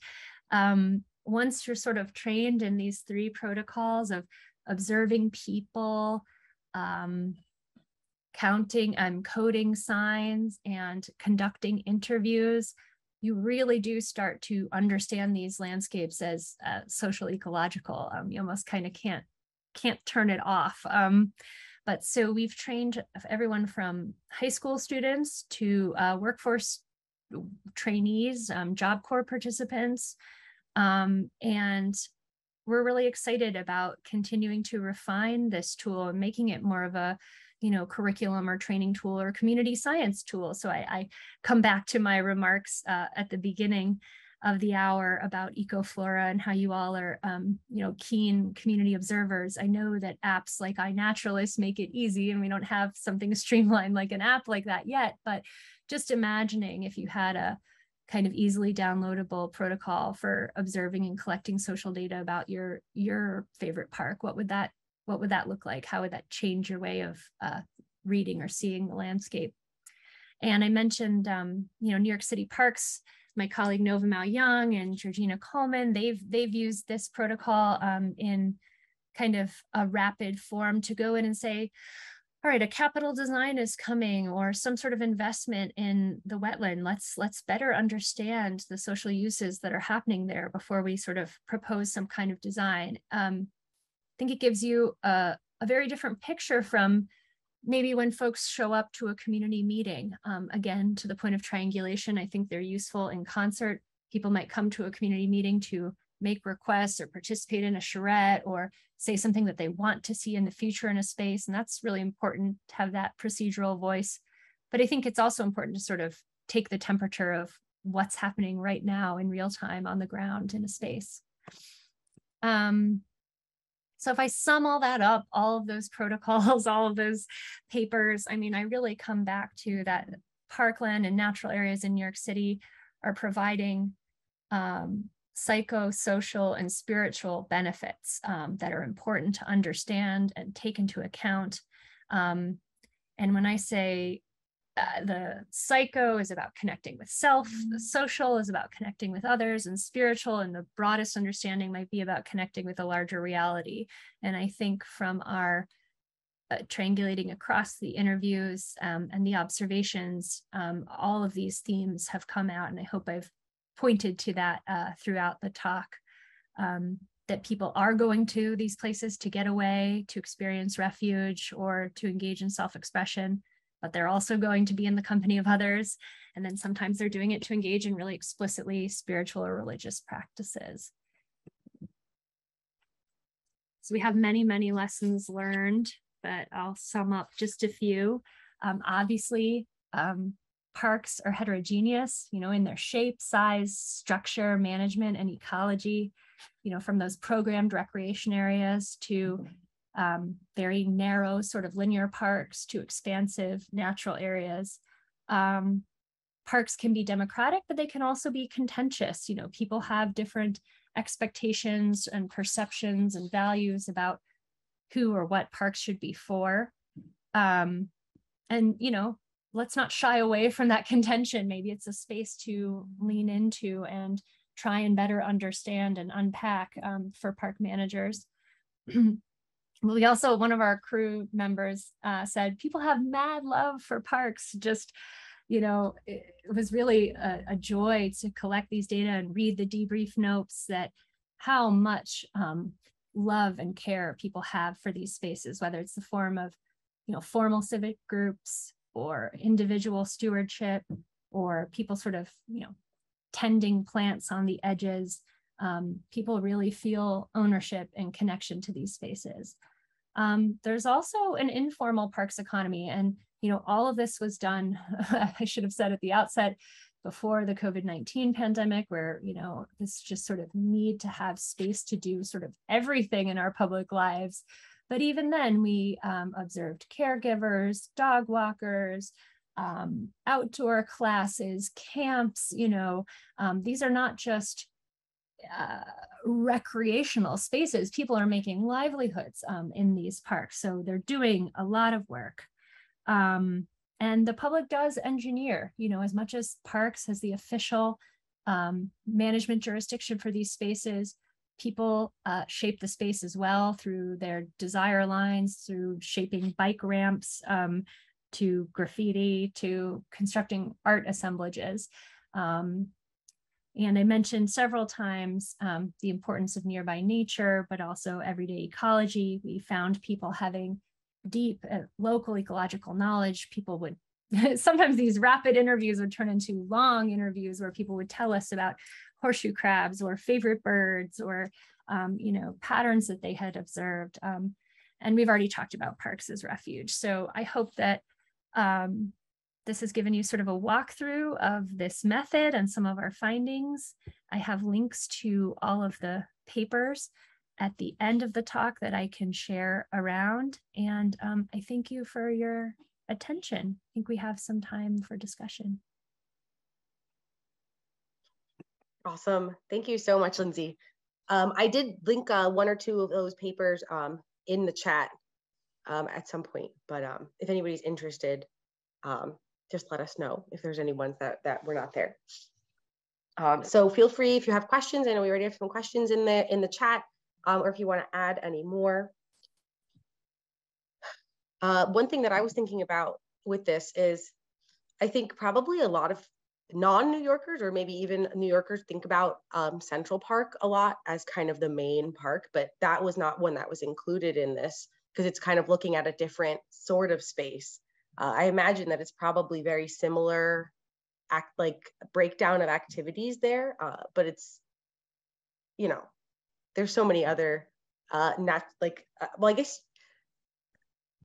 um, once you're sort of trained in these three protocols of observing people, um, counting and coding signs and conducting interviews, you really do start to understand these landscapes as uh, social ecological. Um, you almost kind of can't can't turn it off. Um, but so we've trained everyone from high school students to uh, workforce trainees, um, Job Corps participants, um, and we're really excited about continuing to refine this tool and making it more of a you know curriculum or training tool or community science tool. So i, I come back to my remarks uh, at the beginning of the hour about ecoflora and how you all are um, you know keen community observers. I know that apps like iNaturalist make it easy and we don't have something streamlined like an app like that yet but just imagining if you had a kind of easily downloadable protocol for observing and collecting social data about your your favorite park what would that what would that look like? How would that change your way of uh, reading or seeing the landscape? And I mentioned, um, you know, New York City Parks. My colleague Novem Auyeung and Georgina Cullman, they've they've used this protocol um, in kind of a rapid form to go in and say, all right, a capital design is coming or some sort of investment in the wetland. Let's let's better understand the social uses that are happening there before we sort of propose some kind of design. Um, think it gives you a, a very different picture from maybe when folks show up to a community meeting. Um, again, to the point of triangulation, I think they're useful in concert. People might come to a community meeting to make requests or participate in a charrette or say something that they want to see in the future in a space. And that's really important to have that procedural voice. But I think it's also important to sort of take the temperature of what's happening right now in real time on the ground in a space. Um, so if I sum all that up, all of those protocols, [laughs] all of those papers, I mean, I really come back to that parkland and natural areas in New York City are providing um, psychosocial and spiritual benefits um, that are important to understand and take into account. Um, and when I say uh, the psycho is about connecting with self, the social is about connecting with others, and spiritual, and the broadest understanding might be about connecting with a larger reality. And I think from our uh, triangulating across the interviews um, and the observations, um, all of these themes have come out, and I hope I've pointed to that uh, throughout the talk. Um, that people are going to these places to get away, to experience refuge, or to engage in self expression but they're also going to be in the company of others. And then sometimes they're doing it to engage in really explicitly spiritual or religious practices. So we have many, many lessons learned, but I'll sum up just a few. Um, obviously, um, parks are heterogeneous, you know, in their shape, size, structure, management, and ecology, you know, from those programmed recreation areas to um, very narrow sort of linear parks to expansive natural areas. Um, parks can be democratic, but they can also be contentious. You know, people have different expectations and perceptions and values about who or what parks should be for. Um, and, you know, let's not shy away from that [laughs] contention. Maybe it's a space to lean into and try and better understand and unpack um, for park managers. [clears throat] we also, one of our crew members uh, said, people have mad love for parks. Just, you know, it, it was really a, a, joy to collect these data and read the debrief notes that how much um, love and care people have for these spaces, whether it's the form of, you know, formal civic groups or individual stewardship or people sort of, you know, tending plants on the edges. Um, people really feel ownership and connection to these spaces. Um, there's also an informal parks economy. And, you know, all of this was done, [laughs] I should have said at the outset, before the COVID-19 pandemic, where, you know, this just sort of need to have space to do sort of everything in our public lives. But even then, we um, observed caregivers, dog walkers, um, outdoor classes, camps, you know, um, these are not just uh, recreational spaces. People are making livelihoods um, in these parks. So they're doing a lot of work. Um, and the public does engineer, you know, as much as parks has the official um, management jurisdiction for these spaces, people uh, shape the space as well through their desire lines, through shaping bike ramps, um, to graffiti, to constructing art assemblages. Um, and I mentioned several times um, the importance of nearby nature, but also everyday ecology. We found people having deep uh, local ecological knowledge. People would [laughs] sometimes these rapid interviews would turn into long interviews where people would tell us about horseshoe crabs or favorite birds or um, you know patterns that they had observed. Um, and we've already talked about parks as refuge. So I hope that um, this has given you sort of a walkthrough of this method and some of our findings. I have links to all of the papers at the end of the talk that I can share around. And um, I thank you for your attention. I think we have some time for discussion. Awesome. Thank you so much, Lindsay. Um, I did link uh, one or two of those papers um, in the chat um, at some point, but um, if anybody's interested, um, just let us know if there's any ones that, that were not there. Um, so feel free if you have questions. I know we already have some questions in the in the chat, um, or if you want to add any more. Uh, one thing that I was thinking about with this is, I think probably a lot of non-New Yorkers or maybe even New Yorkers think about um, Central Park a lot as kind of the main park, but that was not one that was included in this because it's kind of looking at a different sort of space uh, I imagine that it's probably very similar act like breakdown of activities there, uh, but it's, you know, there's so many other uh, not like, uh, well, I guess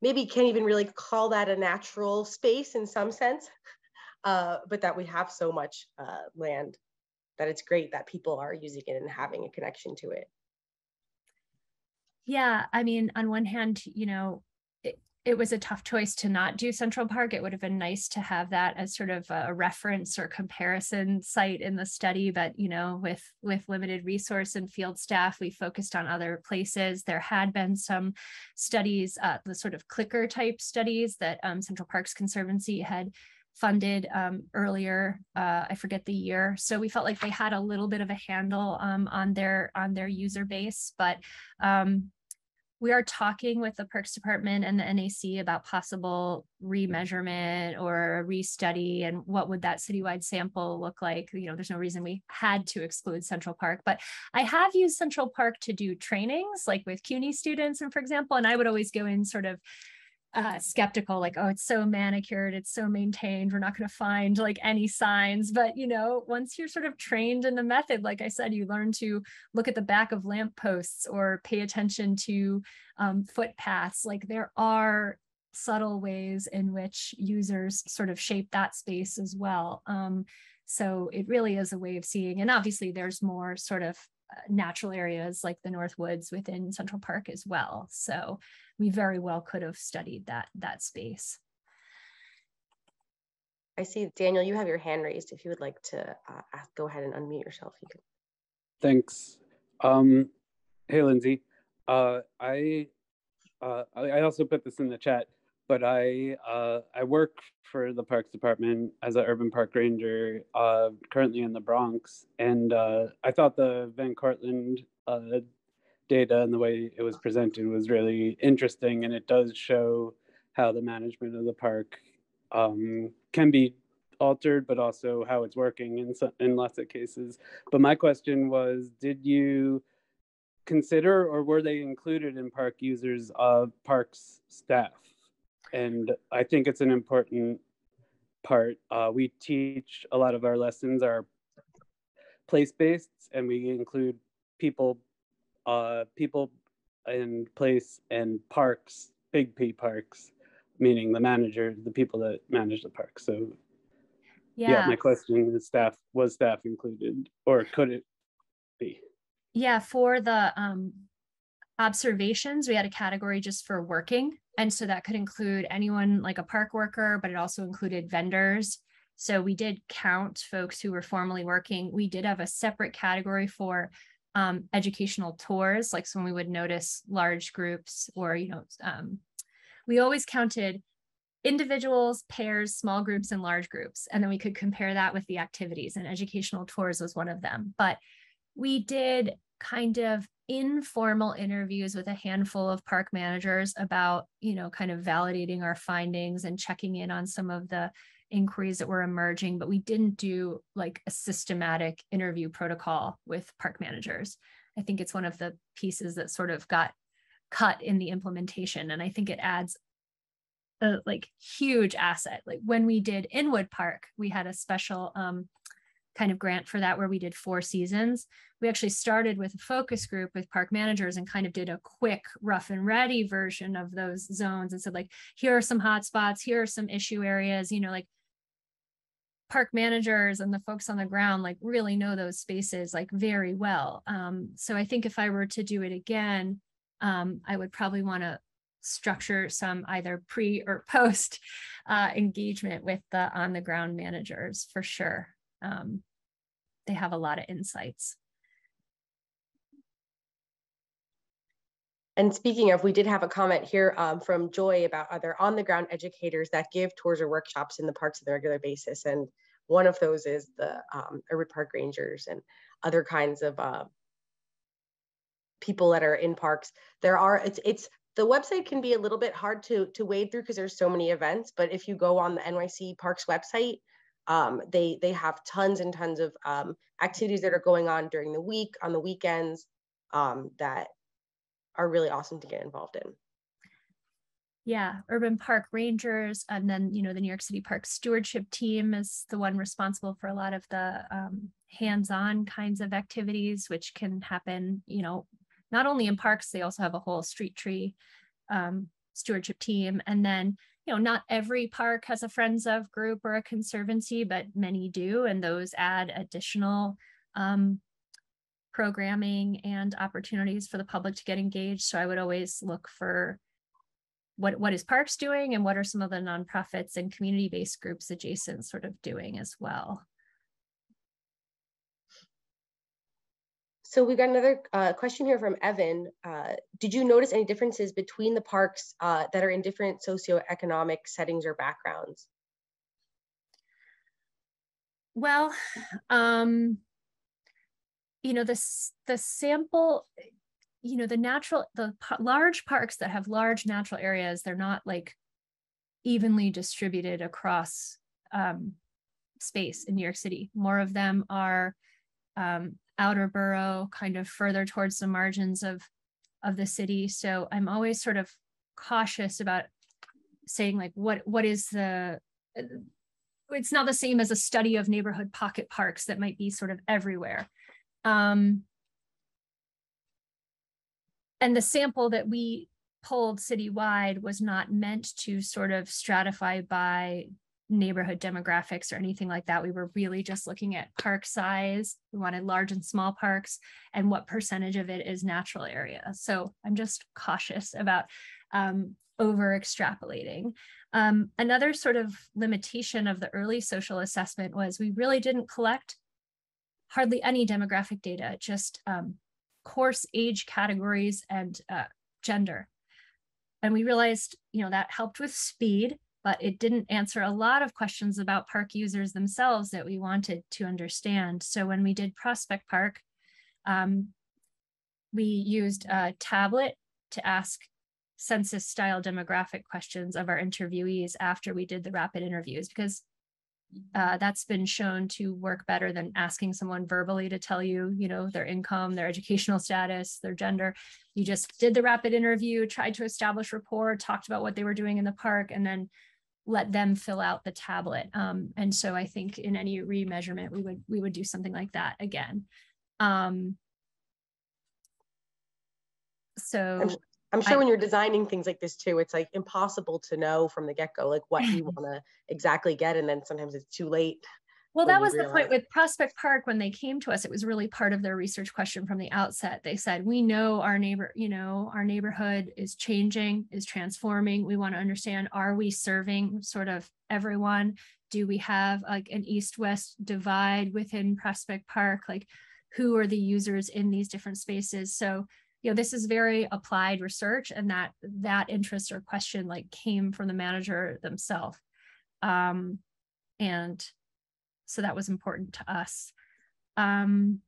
maybe can't even really call that a natural space in some sense, [laughs] uh, but that we have so much uh, land that it's great that people are using it and having a connection to it. Yeah, I mean, on one hand, you know, it was a tough choice to not do Central Park. It would have been nice to have that as sort of a reference or comparison site in the study, but you know, with with limited resource and field staff, we focused on other places. There had been some studies, uh, the sort of clicker type studies that um, Central Parks Conservancy had funded um, earlier. Uh, I forget the year. So we felt like they had a little bit of a handle um, on their on their user base, but um, we are talking with the Parks Department and the NAC about possible remeasurement or a restudy and what would that citywide sample look like. You know, there's no reason we had to exclude Central Park, but I have used Central Park to do trainings like with CUNY students and for example, and I would always go in sort of uh, skeptical, like, oh, it's so manicured, it's so maintained, we're not going to find like any signs. But, you know, once you're sort of trained in the method, like I said, you learn to look at the back of lampposts or pay attention to um, footpaths. Like there are subtle ways in which users sort of shape that space as well. Um, so it really is a way of seeing. And obviously, there's more sort of uh, natural areas like the North Woods within Central Park as well. So we very well could have studied that that space. I see, Daniel, you have your hand raised. If you would like to uh, ask, go ahead and unmute yourself. You can. Thanks. Um, hey, Lindsay. Uh, I uh, I also put this in the chat, but I uh, I work for the Parks Department as an urban park ranger, uh, currently in the Bronx, and uh, I thought the Van Cortlandt uh, data and the way it was presented was really interesting, and it does show how the management of the park um, can be altered, but also how it's working in some, in lots of cases. But my question was, did you consider or were they included in park users of parks staff? And I think it's an important part. Uh, we teach a lot of our lessons are place-based, and we include people, uh, people, and place and parks, big P parks, meaning the manager, the people that manage the park. So yeah. yeah, my question is staff was staff included or could it be? Yeah, for the um, observations, we had a category just for working. And so that could include anyone like a park worker, but it also included vendors. So we did count folks who were formally working. We did have a separate category for um, educational tours, like so when we would notice large groups or, you know, um, we always counted individuals, pairs, small groups, and large groups. And then we could compare that with the activities, and educational tours was one of them. But we did kind of informal interviews with a handful of park managers about, you know, kind of validating our findings and checking in on some of the inquiries that were emerging, but we didn't do like a systematic interview protocol with park managers. I think it's one of the pieces that sort of got cut in the implementation. And I think it adds a like huge asset. Like when we did Inwood Park, we had a special um, kind of grant for that where we did four seasons. We actually started with a focus group with park managers and kind of did a quick rough and ready version of those zones and said like, here are some hot spots, here are some issue areas, you know, like park managers and the folks on the ground like really know those spaces like very well. Um, so I think if I were to do it again, um, I would probably want to structure some either pre or [laughs] post uh, engagement with the on the ground managers for sure. Um, they have a lot of insights. And speaking of, we did have a comment here um, from Joy about other on the ground educators that give tours or workshops in the parks on a regular basis. And one of those is the um, park rangers and other kinds of uh, people that are in parks. There are, it's, it's the website can be a little bit hard to to wade through because there's so many events but if you go on the nyc parks website um, they they have tons and tons of um, activities that are going on during the week on the weekends um, that are really awesome to get involved in yeah urban park rangers and then you know the new york city park stewardship team is the one responsible for a lot of the um, hands-on kinds of activities which can happen you know not only in parks, they also have a whole street tree um, stewardship team. And then, you know, not every park has a Friends of group or a conservancy, but many do. And those add additional um, programming and opportunities for the public to get engaged. So I would always look for what, what is parks doing and what are some of the nonprofits and community-based groups adjacent sort of doing as well. So we've got another uh, question here from Evan. Uh, did you notice any differences between the parks uh, that are in different socioeconomic settings or backgrounds? Well, um, you know, the, the sample, you know, the natural, the large parks that have large natural areas, they're not like evenly distributed across um, space in New York City. More of them are um, outer borough, kind of further towards the margins of of the city. So I'm always sort of cautious about saying like what what is the it's not the same as a study of neighborhood pocket parks that might be sort of everywhere. Um, and the sample that we pulled citywide was not meant to sort of stratify by neighborhood demographics or anything like that. We were really just looking at park size. We wanted large and small parks and what percentage of it is natural area. So I'm just cautious about um, over extrapolating. Um, another sort of limitation of the early social assessment was we really didn't collect hardly any demographic data, just um, coarse age categories and uh, gender. And we realized, you know, that helped with speed, but it didn't answer a lot of questions about park users themselves that we wanted to understand. So when we did Prospect Park, um, we used a tablet to ask census style demographic questions of our interviewees after we did the rapid interviews because uh, that's been shown to work better than asking someone verbally to tell you, you know, their income, their educational status, their gender. You just did the rapid interview, tried to establish rapport, talked about what they were doing in the park, and then let them fill out the tablet. Um, and so I think in any remeasurement, we would we would do something like that again. Um, so I'm, sure I, when you're designing things like this too, it's like impossible to know from the get-go like what you mm-hmm. want to exactly get, and then sometimes it's too late. Well, that was the point with Prospect Park when they came to us. It was really part of their research question from the outset. They said, "We know our neighbor, you know, our neighborhood is changing, is transforming. We want to understand: Are we serving sort of everyone? Do we have like an east-west divide within Prospect Park? Like, who are the users in these different spaces?" So you know this is very applied research and that that interest or question like came from the manager themselves um, and so that was important to us. Um,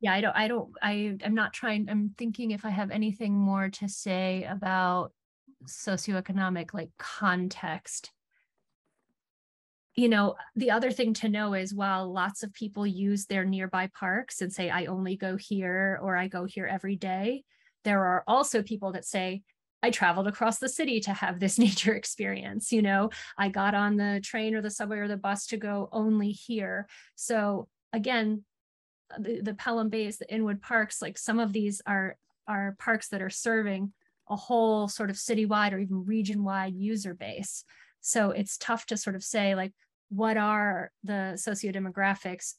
yeah i don't i don't i i'm not trying i'm thinking if i have anything more to say about socioeconomic like context you know, the other thing to know is while lots of people use their nearby parks and say, I only go here or I go here every day, there are also people that say, I traveled across the city to have this [laughs] nature experience. You know, I got on the train or the subway or the bus to go only here. So again, the, the Pelham Bays, the Inwood Parks, like some of these are are parks that are serving a whole sort of citywide or even region-wide user base. So it's tough to sort of say like, what are the sociodemographics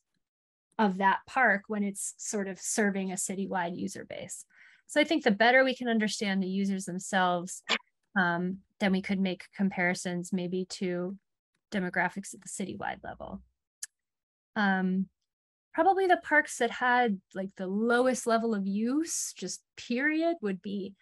of that park when it's sort of serving a citywide user base. So I think the better we can understand the users themselves, um, then we could make comparisons maybe to demographics at the citywide level. Um, probably the parks that had like the lowest level of use, just period, would be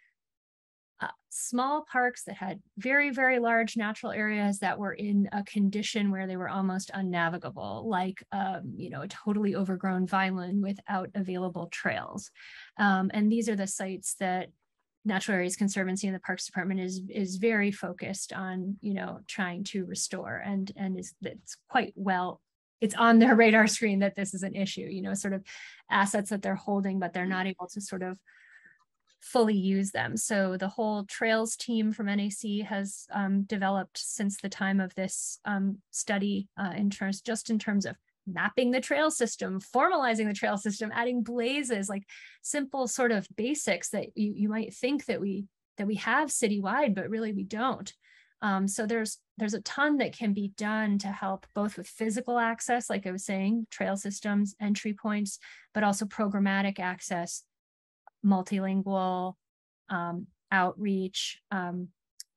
uh, small parks that had very, very large natural areas that were in a condition where they were almost unnavigable, like, um, you know, a totally overgrown vineland without available trails. Um, and these are the sites that Natural Areas Conservancy and the Parks Department is is very focused on, you know, trying to restore and and is it's quite well it's on their [laughs] radar screen that this is an issue, you know, sort of assets that they're holding, but they're not able to sort of fully use them. So the whole trails team from NAC has um, developed since the time of this um, study uh, in terms, just in terms of mapping the trail system, formalizing the trail system, adding blazes, like simple sort of basics that you, you might think that we that we have citywide, but really we don't. Um, so there's there's a ton that can be done to help both with physical access, like I was saying, trail systems, entry points, but also programmatic access multilingual um, outreach. Um,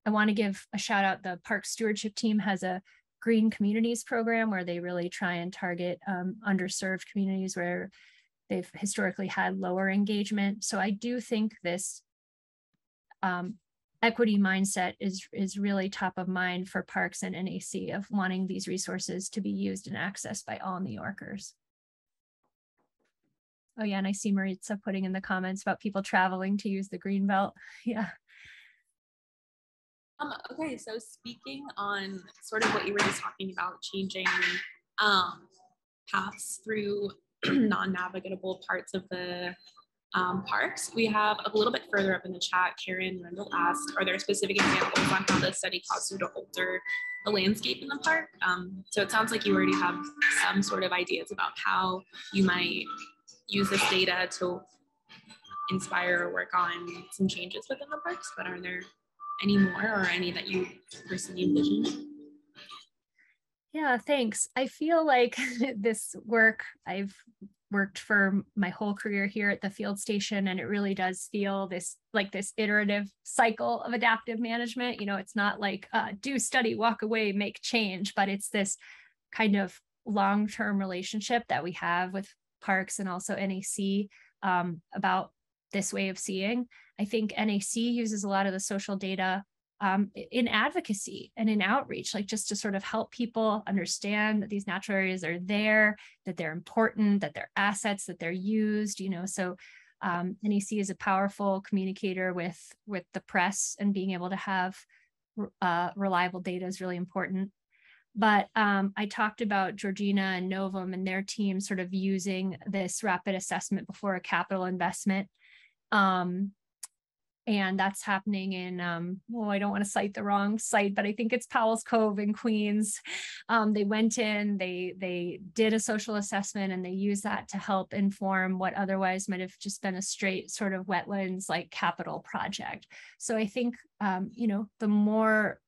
I want to give a shout out. The park stewardship team has a green communities program where they really try and target um, underserved communities where they've historically had lower engagement. So I do think this um, equity mindset is is really top of mind for parks and NAC of wanting these resources to be used and accessed by all New Yorkers. Oh yeah, and I see Maritza putting in the comments about people traveling to use the green belt. [laughs] Yeah. Um, okay, so speaking on sort of what you were just talking about, changing um, paths through [clears throat] non-navigable parts of the um, parks, we have a little bit further up in the chat, Karen Rendell asked, are there specific examples on how the study caused you to alter the landscape in the park? Um, so it sounds like you already have some sort of ideas about how you might use this data to inspire or work on some changes within the parks, but are there any more or any that you personally envision? Yeah, thanks. I feel like [laughs] this work, I've worked for my whole career here at the field station, and it really does feel this like this iterative cycle of adaptive management. You know, it's not like uh, do study, walk away, make change, but it's this kind of long term relationship that we have with parks and also NAC um, about this way of seeing. I think NAC uses a lot of the social data um, in advocacy and in outreach, like just to sort of help people understand that these natural areas are there, that they're important, that they're assets, that they're used, you know, so um, NAC is a powerful communicator with, with the press and being able to have uh, reliable data is really important. But um, I talked about Georgina and Novem and their team sort of using this rapid assessment before a capital investment. Um, and that's happening in um, oh i don't want to cite the wrong site but i think it's powell's cove in queens um, they went in they they did a social assessment and they used that to help inform what otherwise might have just been a straight sort of wetlands like capital project so i think um, you know the more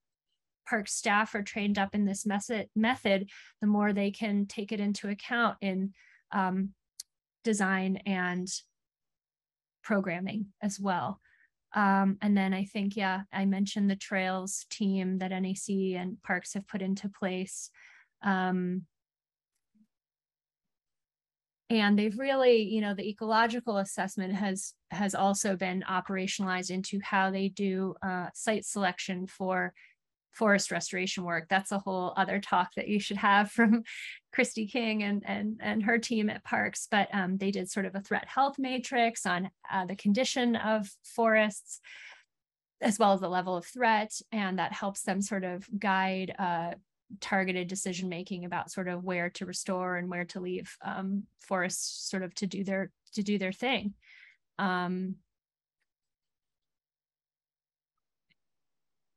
park staff are trained up in this method, method the more they can take it into account in um, design and programming as well. Um, and then I think, yeah, I mentioned the trails team that NAC and parks have put into place. Um, and they've really, you know, the ecological assessment has has also been operationalized into how they do uh, site selection for forest restoration work. That's a whole other talk that you should have [laughs] from Kristy King and and and her team at Parks. But um, they did sort of a threat health matrix on uh, the condition of forests, as well as the level of threat, and that helps them sort of guide. Uh, targeted decision making about sort of where to restore and where to leave um, forests sort of to do their to do their thing um,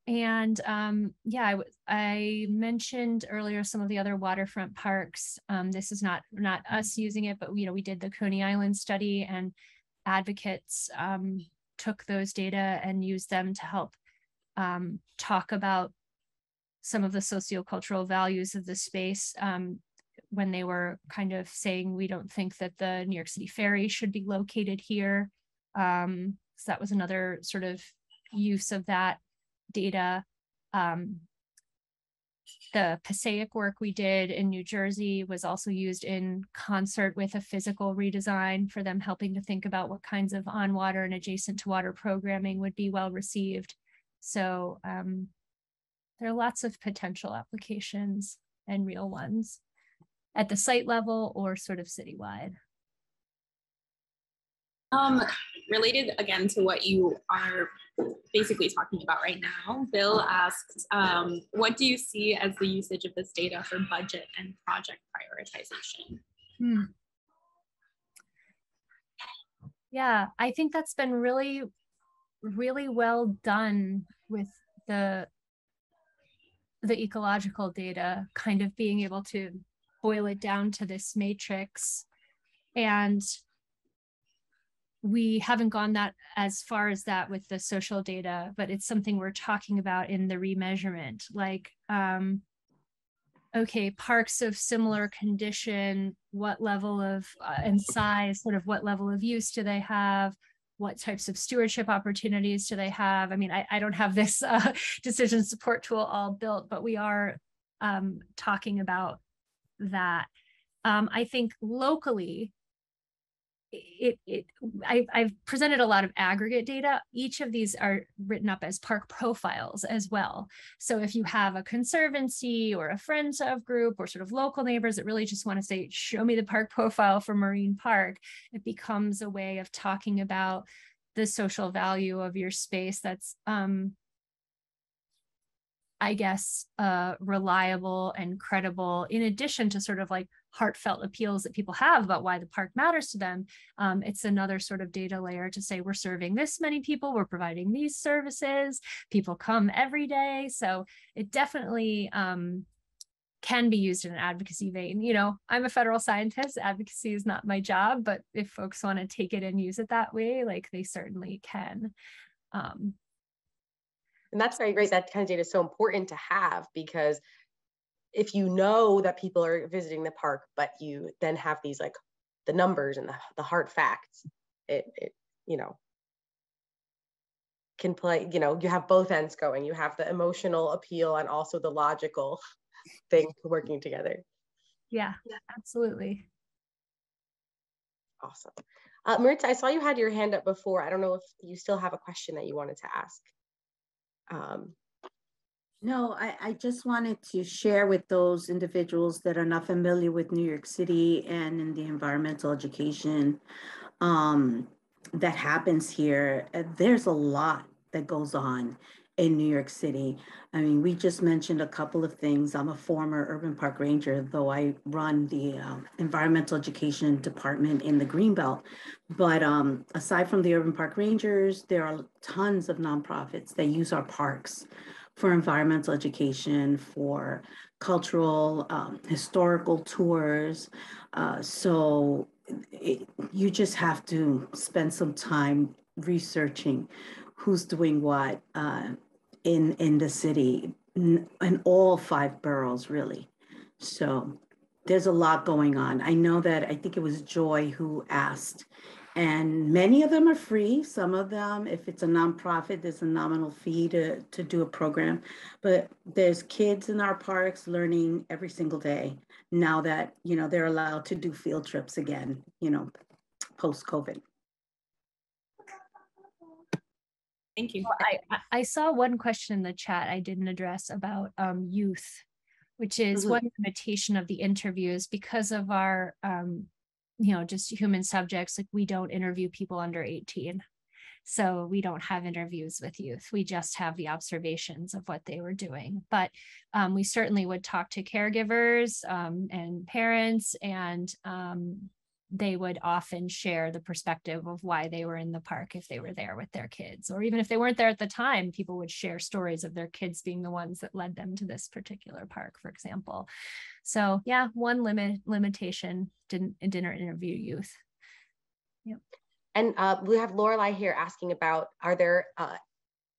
And um, yeah, I, I, mentioned earlier some of the other waterfront parks. Um, this is not not us using it, but you know we did the Coney Island study, and advocates um, took those data and used them to help um, talk about some of the sociocultural values of the space um, when they were kind of saying we don't think that the New York City ferry should be located here. Um, so that was another sort of use of that data. Um, the Passaic work we did in New Jersey was also used in concert with a physical redesign for them helping to think about what kinds of on water and adjacent to water programming would be well received. So um, there are lots of potential applications and real ones at the site level or sort of citywide. Um, related again to what you are basically talking about right now, Bill asked, um, what do you see as the usage of this data for budget and project prioritization? Hmm. Yeah, I think that's been really, really well done with the the ecological data, kind of being able to boil it down to this matrix and we haven't gone that as far as that with the social data, but it's something we're talking about in the remeasurement. Like, um, okay, parks of similar condition, what level of uh, and size, sort of what level of use do they have? What types of stewardship opportunities do they have? I mean, I, I don't have this uh, [laughs] decision support tool all built, but we are um, talking about that. Um, I think locally, it, it I, I've presented a lot of aggregate data. Each of these are written up as park profiles as well. So if you have a conservancy or a friends of group or sort of local neighbors that really just want to say, show me the park profile for Marine Park, it becomes a way of talking about the social value of your space that's um, I guess, uh, reliable and credible, in addition to sort of like heartfelt appeals that people have about why the park matters to them. Um, it's another sort of data layer to say we're serving this many people, we're providing these services, people come every day. So it definitely um, can be used in an advocacy vein. You know, I'm a federal scientist, advocacy is not my job, but if folks want to take it and use it that way, like they certainly can. Um, and that's very great. That kind of data is so important to have because if you know that people are visiting the park, but you then have these like the numbers and the, the hard facts, it, it, you know, can play, you know, you have both ends going. You have the emotional appeal and also the logical [laughs] thing working together. Yeah, absolutely. Awesome. Uh, Maritza, I saw you had your hand up before. I don't know if you still have a question that you wanted to ask. Um, No, I, I just wanted to share with those individuals that are not familiar with New York City and in the environmental education um, that happens here. Uh, there's a lot that goes on in New York City. I mean, we just mentioned a couple of things. I'm a former urban park ranger, though I run the uh, environmental education department in the Greenbelt. But um, aside from the urban park rangers, there are tons of nonprofits that use our parks for environmental education, for cultural, um, historical tours. Uh, so it, you just have to spend some time researching who's doing what. Uh, in in the city in all five boroughs really so there's a lot going on i know that i think it was joy who asked and many of them are free some of them if it's a nonprofit there's a nominal fee to, to do a program but there's kids in our parks learning every single day now that you know they're allowed to do field trips again you know post covid Thank you. I, I saw one question in the chat I didn't address about um, youth, which is mm-hmm. one limitation of the interviews because of our, um, you know, just human subjects. Like we don't interview people under 18. So we don't have interviews with youth. We just have the observations of what they were doing. But um, we certainly would talk to caregivers um, and parents and um, they would often share the perspective of why they were in the park if they were there with their kids or even if they weren't there at the time people would share stories of their kids being the ones that led them to this particular park for example. So yeah one limit limitation didn't dinner interview youth. Yep. And uh, we have lorelei here asking about are there uh,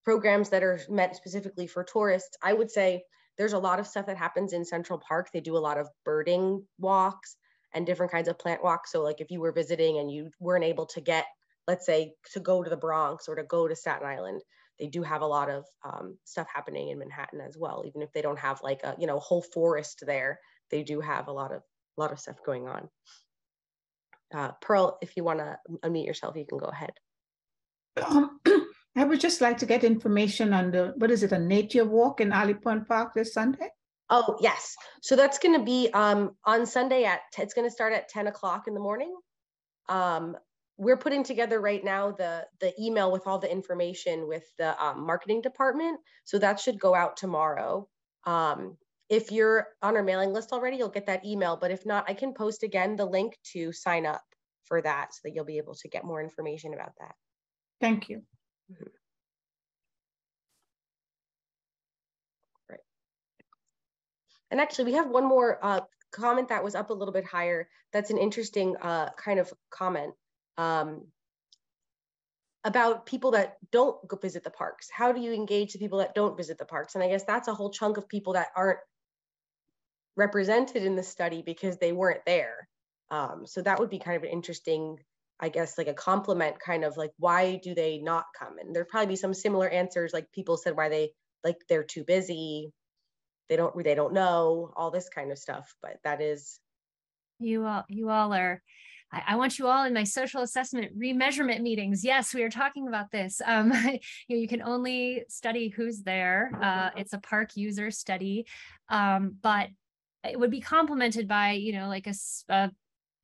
programs that are meant specifically for tourists? I would say there's a lot of stuff that happens in central park. They do a lot of birding walks and different kinds of plant walks. So like if you were visiting and you weren't able to get, let's say, to go to the Bronx or to go to Staten Island, they do have a lot of um, stuff happening in Manhattan as well. Even if they don't have like a you know whole forest there, they do have a lot of a lot of stuff going on. Uh, Pearl, if you want to unmute yourself, you can go ahead. Um, [clears throat] I would just like to get information on the what is it a nature walk in Alley Park this Sunday? Oh, yes. So that's going to be um, on Sunday at, it's going to start at 10 o'clock in the morning. Um, we're putting together right now the, the email with all the information with the um, marketing department. So that should go out tomorrow. Um, if you're on our mailing list already, you'll get that email. But if not, I can post again the link to sign up for that so that you'll be able to get more information about that. Thank you. Mm -hmm. And actually, we have one more uh, comment that was up a little bit higher. That's an interesting uh, kind of comment um, about people that don't go visit the parks. How do you engage the people that don't visit the parks? And I guess that's a whole chunk of people that aren't represented in the study because they weren't there. Um, so that would be kind of an interesting, I guess, like a compliment kind of like, why do they not come? And there'd probably be some similar answers, like people said why they, like they're too busy, they don't they don't know all this kind of stuff but that is you all you all are I, I want you all in my social assessment remeasurement meetings. Yes, we are talking about this. Um, [laughs] you, you, can only study who's there. Uh, it's a park user study, um, but it would be complemented by, you know, like a, a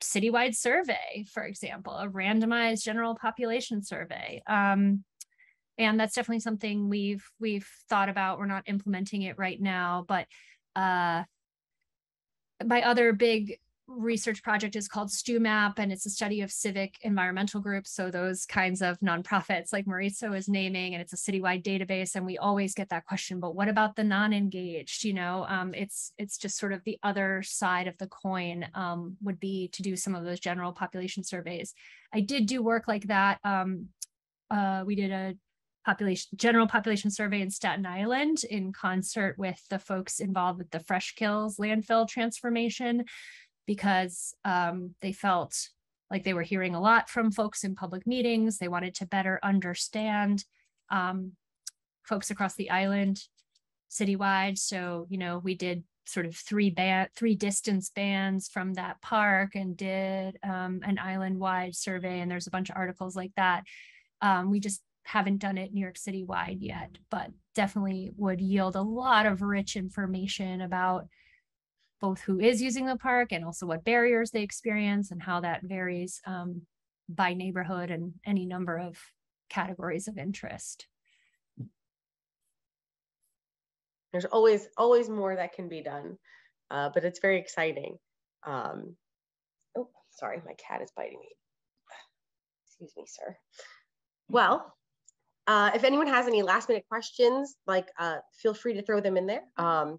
citywide survey, for example, a randomized general population survey. Um, and that's definitely something we've we've thought about we're not implementing it right now but uh my other big research project is called STEW-MAP, and it's a study of civic environmental groups. So those kinds of nonprofits like Maurizio is naming, and it's a citywide database. And we always get that question, but what about the non-engaged? You know, um, it's it's just sort of the other side of the coin um, would be to do some of those general population surveys. I did do work like that. Um, uh, we did a population general population survey in Staten Island in concert with the folks involved with the Fresh Kills landfill transformation because um, they felt like they were hearing a lot from folks in public meetings. They wanted to better understand um, folks across the island citywide. So, you know, we did sort of three band, three distance bands from that park and did um, an island wide survey. And there's a bunch of articles like that. Um, we just haven't done it New York City wide yet, but definitely would yield a lot of rich information about both who is using the park and also what barriers they experience and how that varies um, by neighborhood and any number of categories of interest. There's always always more that can be done, uh, but it's very exciting. Um, oh, sorry, my cat is biting me. Excuse me, sir. Well, uh, if anyone has any last minute questions, like uh, feel free to throw them in there. Um,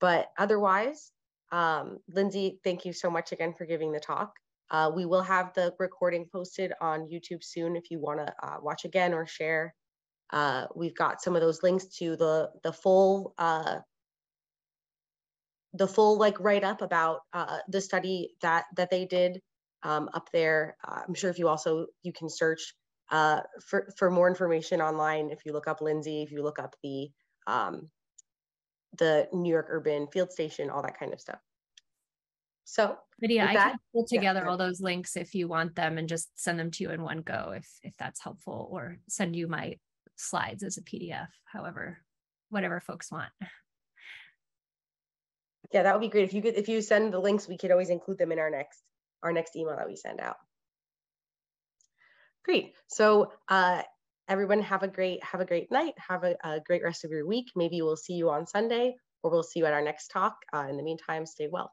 but otherwise, um, Lindsay, thank you so much again for giving the talk. Uh, we will have the recording posted on YouTube soon if you want to uh, watch again or share. Uh, we've got some of those links to the the full uh, the full like write up about uh, the study that that they did um, up there. Uh, I'm sure if you also you can search for for more information online. If you look up Lindsay, if you look up the um, the New York Urban Field Station, all that kind of stuff. So, yeah, I that, can pull together yeah. all those links if you want them and just send them to you in one go if if that's helpful, or send you my slides as a PDF, however, whatever folks want. Yeah, that would be great. If you could, if you send the links, we could always include them in our next our next email that we send out. Great. So uh, everyone have a great have a great night. Have a, a, great rest of your week. Maybe we'll see you on sunday or we'll see you at our next talk. Uh, in the meantime stay well